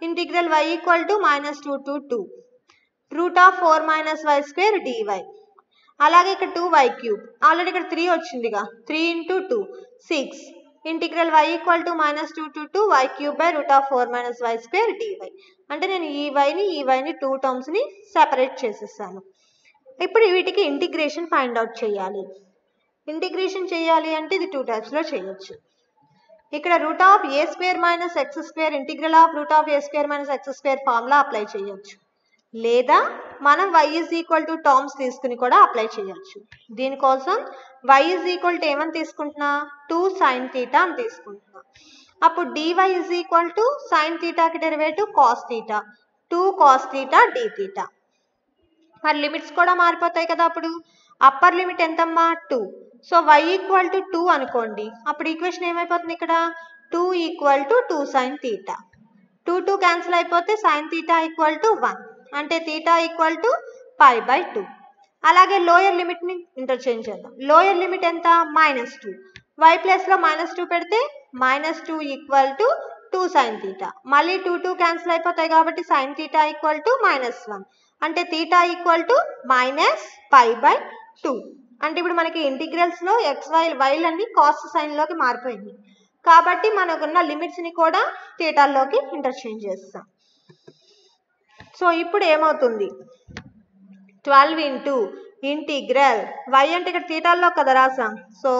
integral y equal to minus two two two root of four minus y square d y అలాగే ఇక్కడ two y cube already ఇక్కడ three వచ్చిందిగా. Three into two six integral y equal to minus two two two y cube by root of four minus y square d y అంటే నేను ఈ వైని ఈ వైని two టర్మ్స్ని separate చేసేసాను. ఇప్పుడు వీటికి ఇంటిగ్రేషన్ ఫైండ్ అవుట్ చేయాలి. ఇంటిగ్రేషన్ చేయాలి అంటే ఇది టూ టైప్స్లో చేయొచ్చు. ఇక్కడ root of a square minus x square integral of root of a square minus x square formula apply చేయొచ్చు. లేదా మనం y is equal to terms తీసుకుని కూడా అప్లై చేయొచ్చు. దీనికోసం y ఈజ్ ఈక్వల్ టు ఏమని తీసుకుంటున్నా? టూ సైన్ తీటా అని తీసుకుంటున్నా. అప్పుడు d y is equal to sine తీటాకి derivative cos theta two cos theta d theta మరి లిమిట్స్ కూడా మారిపోతాయి కదా అప్పుడు. అప్పర్ లిమిట్ ఎంతమ్మా? Two so y equal to two అనుకోండి. అప్పుడు ఈక్వేషన్ ఏమైపోతుంది ఇక్కడ? Two equal to two sine theta two two cancel అయిపోతే sine theta equal to one అంటే theta equal to pi by two అలాగే లోయర్ లిమిట్ని ఇంటర్చేంజ్ చేద్దాం. లోయర్ లిమిట్ ఎంత? మైనస్ టూ వై ప్లస్లో మైనస్ టూ పెడితే minus two equal to two sine theta మళ్ళీ two two cancel అయిపోతాయి కాబట్టి sine theta equal to minus one అంటే theta equal to minus pi by two అంటే ఇప్పుడు మనకి ఇంటిగ్రల్స్లో ఎక్స్ వై వైల్ అన్ని కాస్ట్ సైన్లోకి మారిపోయింది కాబట్టి మనకున్న లిమిట్స్ని కూడా థీటాల్లోకి ఇంటర్చేంజ్ చేస్తాం. సో ఇప్పుడు ఏమవుతుంది? Twelve into integral. వై అంటే ఇక్కడ తీటాల్లో కదా రాసాం. So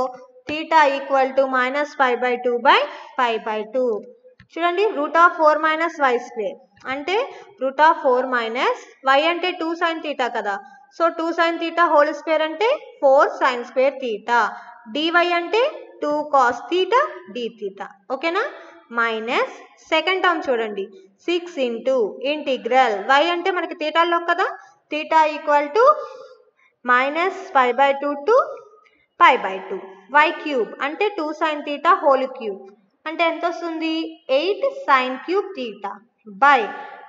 theta equal to minus five by two by five by two. చూడండి root of four minus y square. అంటే root of four minus y అంటే టూ సైన్ తీటా కదా. So two sine theta whole square అంటే four sine square theta. D y అంటే two cos theta d theta. ఓకేనా? Minus second term చూడండి. Six into integral y అంటే మనకి తీటాల్లో కదా? Theta equal to minus five by two to five by two y cube అంటే two sine theta whole cube అంటే ఎంత వస్తుంది? Eight sine cube theta by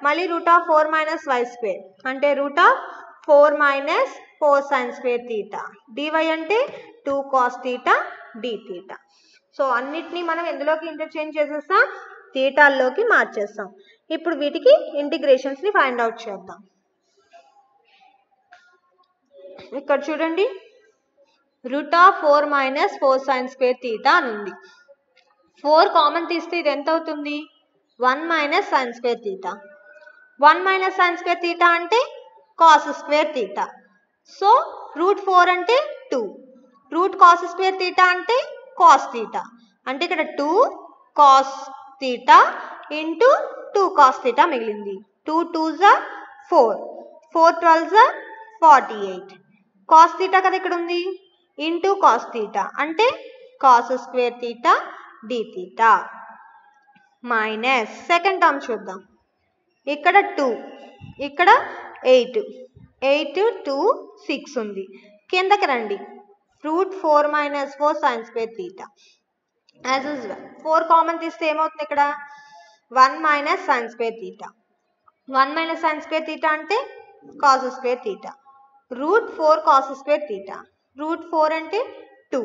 మళ్ళీ root of four minus y square అంటే root of four minus four sine square theta d y అంటే two cos theta d theta so అన్నిటినీ మనం ఎందులోకి interchange చేసేస్తాం? తీటాల్లోకి మార్చేస్తాం. ఇప్పుడు వీటికి ఇంటిగ్రేషన్స్ని ఫైండ్ అవుట్ చేద్దాం. ఇక్కడ చూడండి. Root of four minus four sine square theta అని ఉంది. ఫోర్ కామన్ తీస్తే ఇది ఎంత అవుతుంది? One minus sine square theta one minus sine square theta అంటే cos square theta so root four అంటే two root cos square theta అంటే cos theta అంటే ఇక్కడ two cos theta into two cos theta మిగిలింది. టూ టూ జా four four twelve జా forty eight cos theta కదా ఇక్కడ ఉంది ఇంటూ కాస్ థీటా అంటే cos square theta d theta minus second term చూద్దాం. ఇక్కడ టూ ఇక్కడ ఎయిట్ ఎయిట్ టూ సిక్స్ ఉంది. కిందకి రండి. Root four minus four sine square theta as usual four common తీస్తే ఏమవుతుంది ఇక్కడ? One minus sine square theta one minus sine square theta అంటే cos square theta root four cos square theta root four అంటే two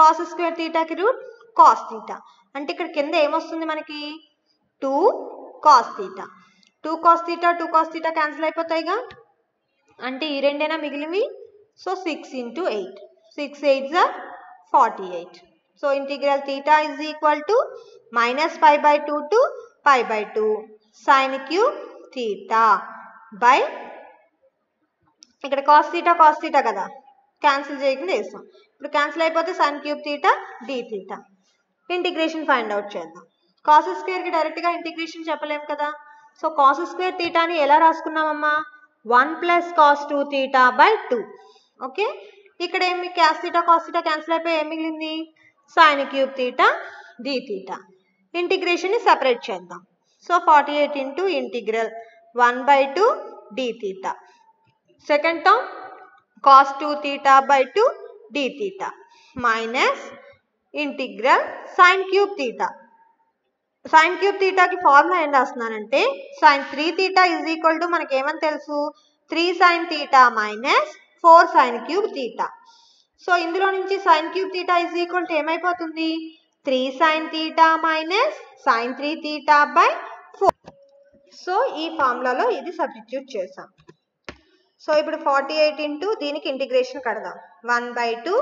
cos square తీటాకి root cos theta అంటే ఇక్కడ కింద ఏమొస్తుంది మనకి? Two cos theta two cos theta two cos theta cancel అయిపోతాయిగా. అంటే ఈ రెండైనా మిగిలివి so six into eight six eight జా forty eight so integral theta is equal to minus five by two to five by two sine cube theta by ఇక్కడ cos theta cos theta కదా. Cancel చేయకుండా వేసాం ఇప్పుడు cancel అయిపోతే sine cube theta d theta integration find out చేద్దాం. Cos స్క్వేర్కి డైరెక్ట్గా integration చెప్పలేం కదా. సో కాస్ స్క్వేర్ తీటాని ఎలా రాసుకున్నామమ్మా? One plus cos two theta by two okay ఇక్కడ ఏమి cos theta cos theta cancel అయిపోయి ఏం మిగిలింది? Sine cube theta d theta ఇంటిగ్రేషన్ని separate చేద్దాం. So forty eight into integral one by two d theta second term cos two theta by two d theta minus integral sine cube theta sine cube తీటాకి formula ఏం రాస్తున్నానంటే sine three theta is equal to మనకి ఏమని తెలుసు? Three sine theta minus four sine cube theta so ఇందులో నుంచి sine cube theta is equal to ఏమైపోతుంది? Three sine theta minus sine three theta by four so ఈ ఫార్ములాలో ఇది substitute చేసాం సో ఇప్పుడు ఫార్టీ ఎయిట్ ఇంటూ దీనికి ఇంటిగ్రేషన్ కడదాం. One by two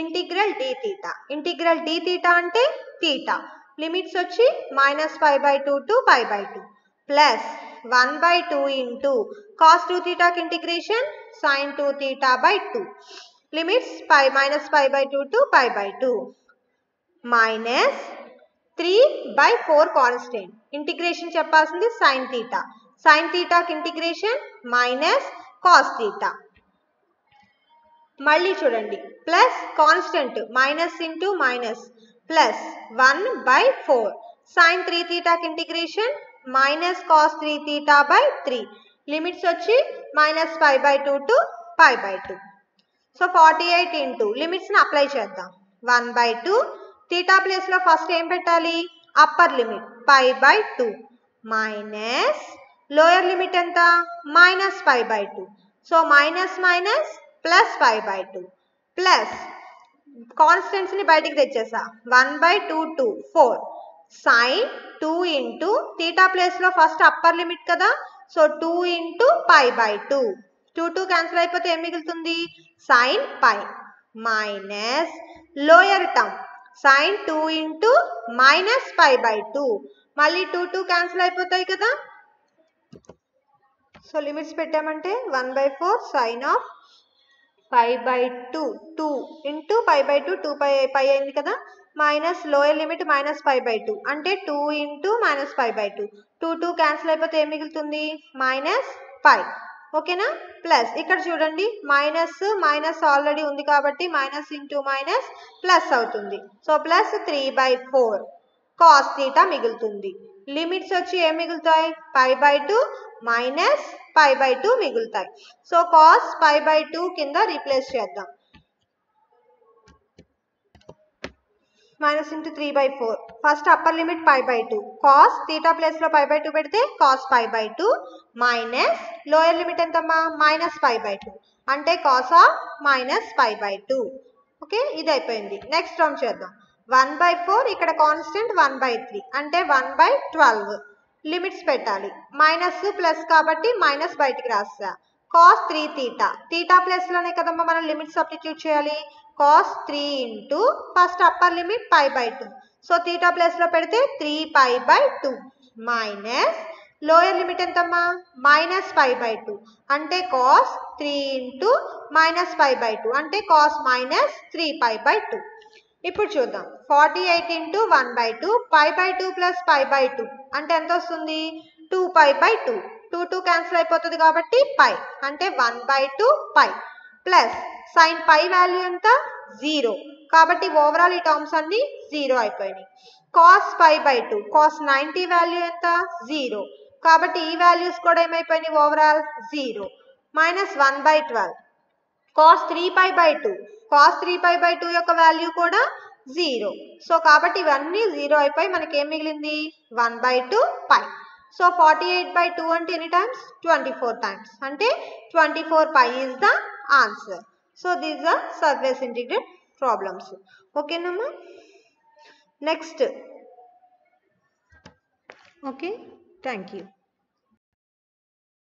integral d theta integral d theta అంటే theta limits వచ్చి minus five by two to five by two plus one by two into cos two తీటాకి integration sine two theta by two. Limits five minus five by two to five by two. Minus three by four constant. Integration చెప్పాల్సింది sine theta. Sine తీటాకి integration minus cos theta. మళ్ళీ చూడండి. Plus constant minus into minus plus one by four. Sine three తీటాకి integration minus cos three theta by three limits వచ్చి minus five by two to five by two so forty eight into లిమిట్స్ని apply చేద్దాం. One by two theta ప్లేస్లో first ఏం పెట్టాలి? Upper limit five by two minus lower limit ఎంత? Minus five by two so minus minus plus five by two plus కాన్స్టెంట్స్ని బయటికి తెచ్చేసా. One by two two four sine two into theta ప్లేస్లో first upper limit కదా? So two into pi by two two two cancel అయిపోతే ఏం మిగులుతుంది? Sine pi minus lower term sine two into minus five by two మళ్ళీ two two cancel అయిపోతాయి కదా? So limits పెట్టామంటే one by four sine of five by two two into five by two two pi pi అయింది కదా? Minus lower limit minus five by two అంటే two into minus five by two two two cancel అయిపోతే ఏం మిగులుతుంది? Minus five ఓకేనా? Plus ఇక్కడ చూడండి. Minus minus already ఉంది కాబట్టి మైనస్ ఇంటూ మైనస్ ప్లస్ అవుతుంది. So plus three by four cos theta మిగులుతుంది. లిమిట్స్ వచ్చి ఏం మిగులుతాయి? Five by two minus five by two మిగులుతాయి. So cos five by two కింద రీప్లేస్ చేద్దాం. Minus into three by four first upper limit five by two cos theta ప్లేస్లో pi by two పెడితే cos five by two minus lower limit ఎంతమ్మా? Minus pi by two అంటే cos of minus five by two okay ఇది అయిపోయింది. Next term చేద్దాం. One by four ఇక్కడ constant one by three అంటే one by twelve limits పెట్టాలి. Minus plus కాబట్టి minus బయటికి రాస్తా. కాస్ త్రీ తీటా తీటా ప్లస్లోనే కదమ్మా మనం లిమిట్ సబ్స్టిట్యూట్ చేయాలి? Cos three into first upper limit pi by two so theta ప్లస్లో పెడితే three pi by two minus lower limit ఎంతమ్మా? మైనస్ ఫైవ్ బై టూ అంటే cos three into minus five by two అంటే cos minus three pi by two ఇప్పుడు చూద్దాం. Forty eight into one by two five by two plus pi by two అంటే ఎంత వస్తుంది? Two pi by two two two cancel అయిపోతుంది కాబట్టి pi అంటే one by two pi plus sine pi value ఎంత? Zero కాబట్టి ఓవరాల్ ఈ terms అన్ని జీరో అయిపోయినాయి. Cos five by two cos ninety value ఎంత? జీరో కాబట్టి ఈ వాల్యూస్ కూడా ఏమైపోయినాయి overall zero minus one by twelve cos three pi by two cos three pi by two యొక్క వాల్యూ కూడా జీరో సో కాబట్టి ఇవన్నీ జీరో అయిపోయి మనకి ఏం మిగిలింది? One by two pi so forty eight by two అంటే any times twenty four times అంటే twenty four pi is the answer So, these are surface integral problems. Okay, Nama? Next. Okay, thank you.